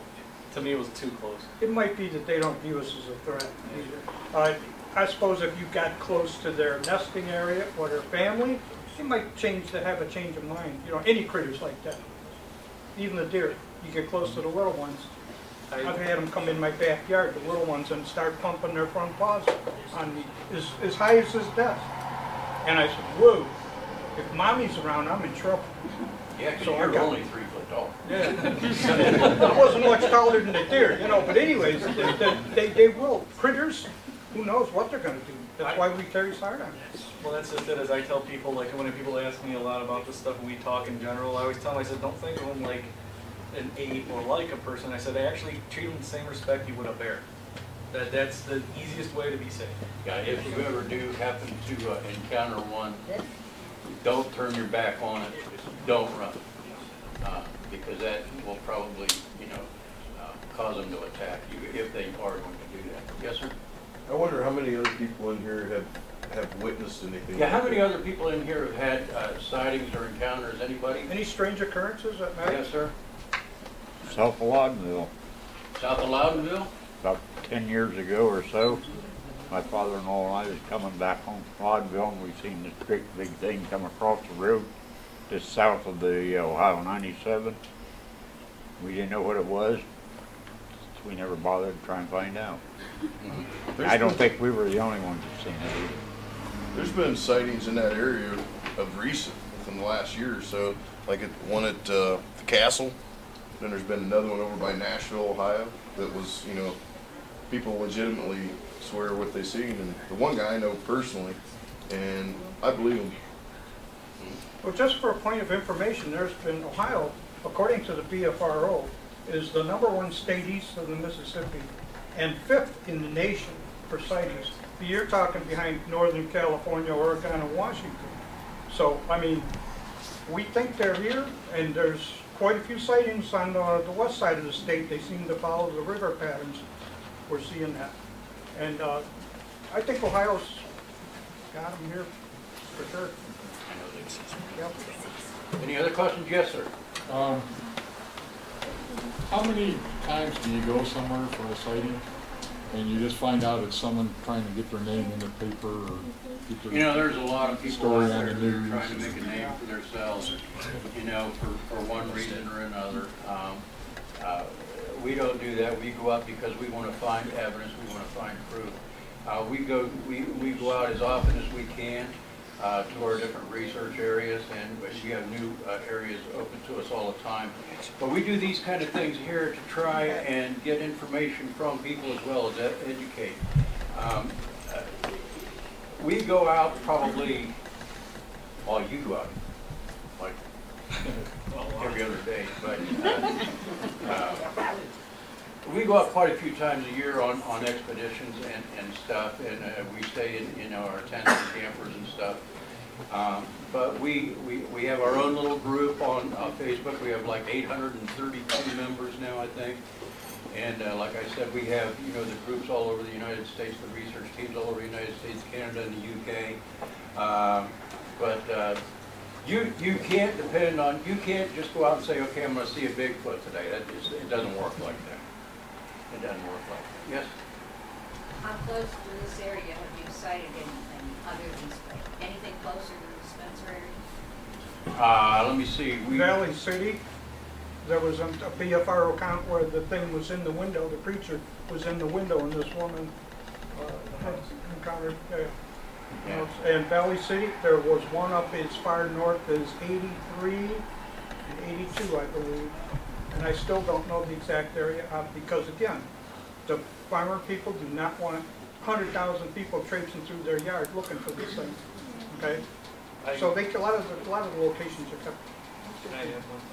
to me it was too close. It might be that they don't view us as a threat either. Uh, I suppose if you got close to their nesting area or their family, it might change, to have a change of mind, you know, any critters like that. Even the deer, you get close to the little ones. I've had them come in my backyard, the little ones, and start pumping their front paws on me, as, as high as his desk. And I said, whoa, if mommy's around, I'm in trouble. Yeah, So I you're got- only three foot tall. Yeah. [laughs] I wasn't much taller than the deer, you know, but anyways, they, they- they, they will. Critters, who knows what they're gonna do. That's why we carry sidearms. Well, that's just it, as I tell people, like, when people ask me a lot about this stuff, we talk in general, I always tell them, I said, don't think of them like an ape or like a person. I said, I actually treat them the same respect you would a bear. That, that's the easiest way to be safe. Yeah, if you ever do happen to uh, encounter one, don't turn your back on it, don't run. Uh, Because that will probably, you know, uh, cause them to attack you if they are going to do that. Yes, sir? I wonder how many other people in here have, have witnessed anything. Yeah, how many other people in here have had uh, sightings or encounters, anybody? Any strange occurrences at night? Yes, sir? South of Loudonville, South of Loudonville? about ten years ago or so. My father-in-law and I was coming back home from Loudonville and we seen this great big thing come across the road just south of the uh, Ohio ninety-seven. We didn't know what it was, so we never bothered to try and find out. I don't think we were the only ones that seen it either. There's been sightings in that area of recent, within the last year or so, like at one at, uh, the castle. Then there's been another one over by Nashville, Ohio, that was, you know, people legitimately swear what they seen. And the one guy I know personally, and I believe him. Well, just for a point of information, there's been, Ohio, according to the BFRO, is the number one state east of the Mississippi and fifth in the nation for sightings. You're talking behind Northern California, Oregon, and Washington. So, I mean, we think they're here, and there's quite a few sightings on uh, the west side of the state. They seem to follow the river patterns. We're seeing that. And uh, I think Ohio's got them here for sure. Yep. Any other questions? Yes, sir. Um, how many times do you go somewhere for a sighting and you just find out it's someone trying to get their name in the paper or get their You know, there's a lot of people story out on there the that are news? trying to make a name for themselves, you know, for, for one reason or another. Um, uh, We don't do that. We go out because we want to find evidence, we want to find proof. Uh, we go, we, we go out as often as we can, uh, to our different research areas, and we have new, uh, areas open to us all the time. But we do these kind of things here to try and get information from people as well as educate. Um, uh, We go out probably, well, you go out, like, [laughs] every other day, but, uh, uh, we go out quite a few times a year on, on expeditions and, and stuff, and uh, we stay in, know, our tents and campers and stuff. Um, But we, we, we have our own little group on, on Facebook, we have like eight hundred and thirty-two members now, I think. And uh, like I said, we have, you know, the groups all over the United States, the research teams all over the United States, Canada, and the UK. Um, But uh, you, you can't depend on, you can't just go out and say, okay, I'm gonna see a Bigfoot today. That just, it doesn't work like that. It doesn't work like that. Yes? How close to this area have you sighted anything other than, Sp- anything closer to the Spencer area? Uh, let me see, we. Valley City, there was a a BFR account where the thing was in the window, the creature was in the window, and this woman uh, had encountered, uh, you know, and Valley City, there was one up as far north as 83 and 82, I believe. And I still don't know the exact area, uh, because again, the farmer people do not want 100,000 people traipsing through their yard looking for this thing, okay? So they, a lot of, the- a lot of the locations are kept Can I add one thing?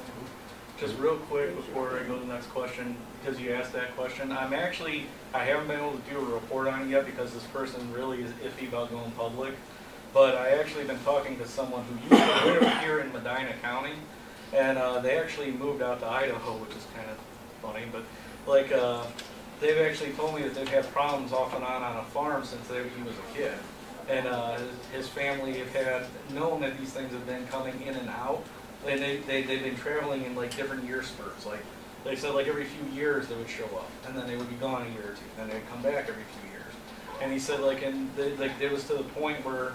Just real quick before I go to the next question, because you asked that question, I'm actually, I haven't been able to do a report on it yet because this person really is iffy about going public. But I actually been talking to someone who used to live here in Medina County, and, uh, they actually moved out to Idaho, which is kind of funny, but like, uh, they've actually told me that they've had problems off and on on a farm since they, he was a kid. And, uh, his, family have had, known that these things have been coming in and out, and they, they, they've been traveling in like different year spurts, like, they said like every few years they would show up, and then they would be gone a year or two, and then they'd come back every few years. And he said like, and they, like, it was to the point where,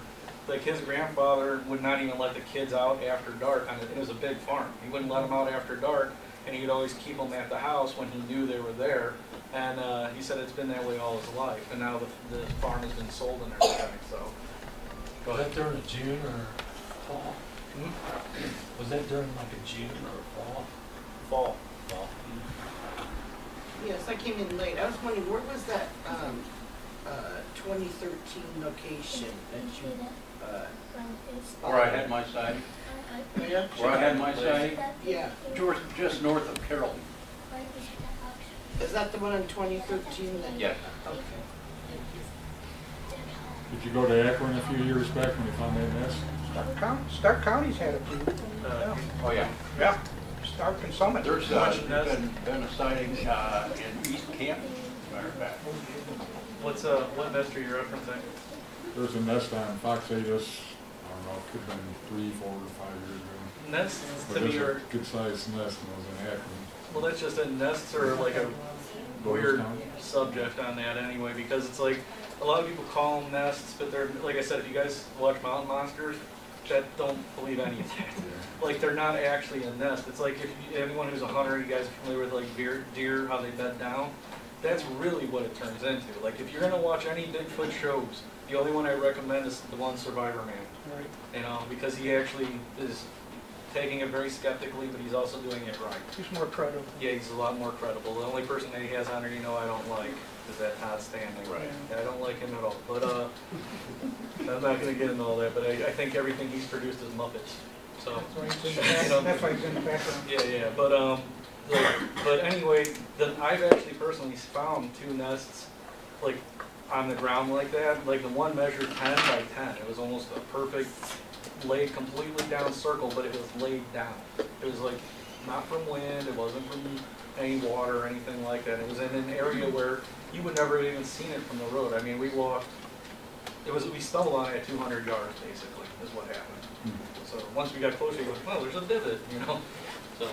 like, his grandfather would not even let the kids out after dark, on it, it was a big farm, he wouldn't let them out after dark, and he'd always keep them at the house when he knew they were there, and, uh, he said it's been that way all his life, and now the, the farm has been sold and everything, so. Go Was ahead. that during June or fall? Hmm? Was that during like a June or fall? Fall. Fall. Yes, I came in late. I was wondering, where was that, um, uh, twenty thirteen location that you, uh? Where I had my sighting? Yeah? Where I had my sighting? Yeah. George, just north of Carrollton. Is that the one in twenty thirteen that? Yes. Okay. Did you go to Akron a few years back when you found that nest? Stark County, Stark County's had a few. Uh, Oh, yeah. Yeah, Stark and Summit. There's, uh, been, been a sighting, uh, in East Canton, matter of fact. What's, uh, what nest are you referencing? There's a nest on Fox Atus, I don't know, it could have been three, four, or five years ago. Nests, But to me, there's a good sized nest and it was in Akron. well, that's just a nests are like a weird subject on that anyway, because it's like, a lot of people call them nests, but they're, like I said, if you guys watch Mountain Monsters, that don't believe any of that. [laughs] Like, they're not actually a nest. It's like if you, anyone who's a hunter, you guys are familiar with like deer, deer, how they bed down? That's really what it turns into. Like, if you're gonna watch any Bigfoot shows, the only one I recommend is the one Survivorman. Right. You know, because he actually is taking it very skeptically, but he's also doing it right. He's more credible. Yeah, he's a lot more credible. The only person that he has on there, you know, I don't like is that Todd Standing. Right. Yeah, I don't like him at all. But uh, [laughs] I'm not gonna get into all that. But I, I think everything he's produced is Muppets. So That's why he's [laughs] in the you know, that's why he's in the background. Yeah, yeah. But um, like, but anyway, then I've actually personally found two nests like on the ground like that. Like the one measured 10 by 10. It was almost a perfect laid completely down circle, but it was laid down. It was like not from wind, it wasn't from any water or anything like that. It was in an area where you would never have even seen it from the road. I mean, we walked, it was, we stumbled on it at 200 yards basically, is what happened. Mm-hmm. So once we got closer, we went, well, there's a divot, you know? So,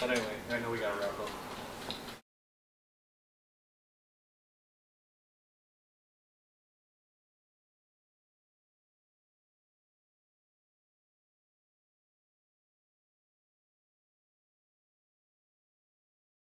but anyway, I know we gotta wrap up.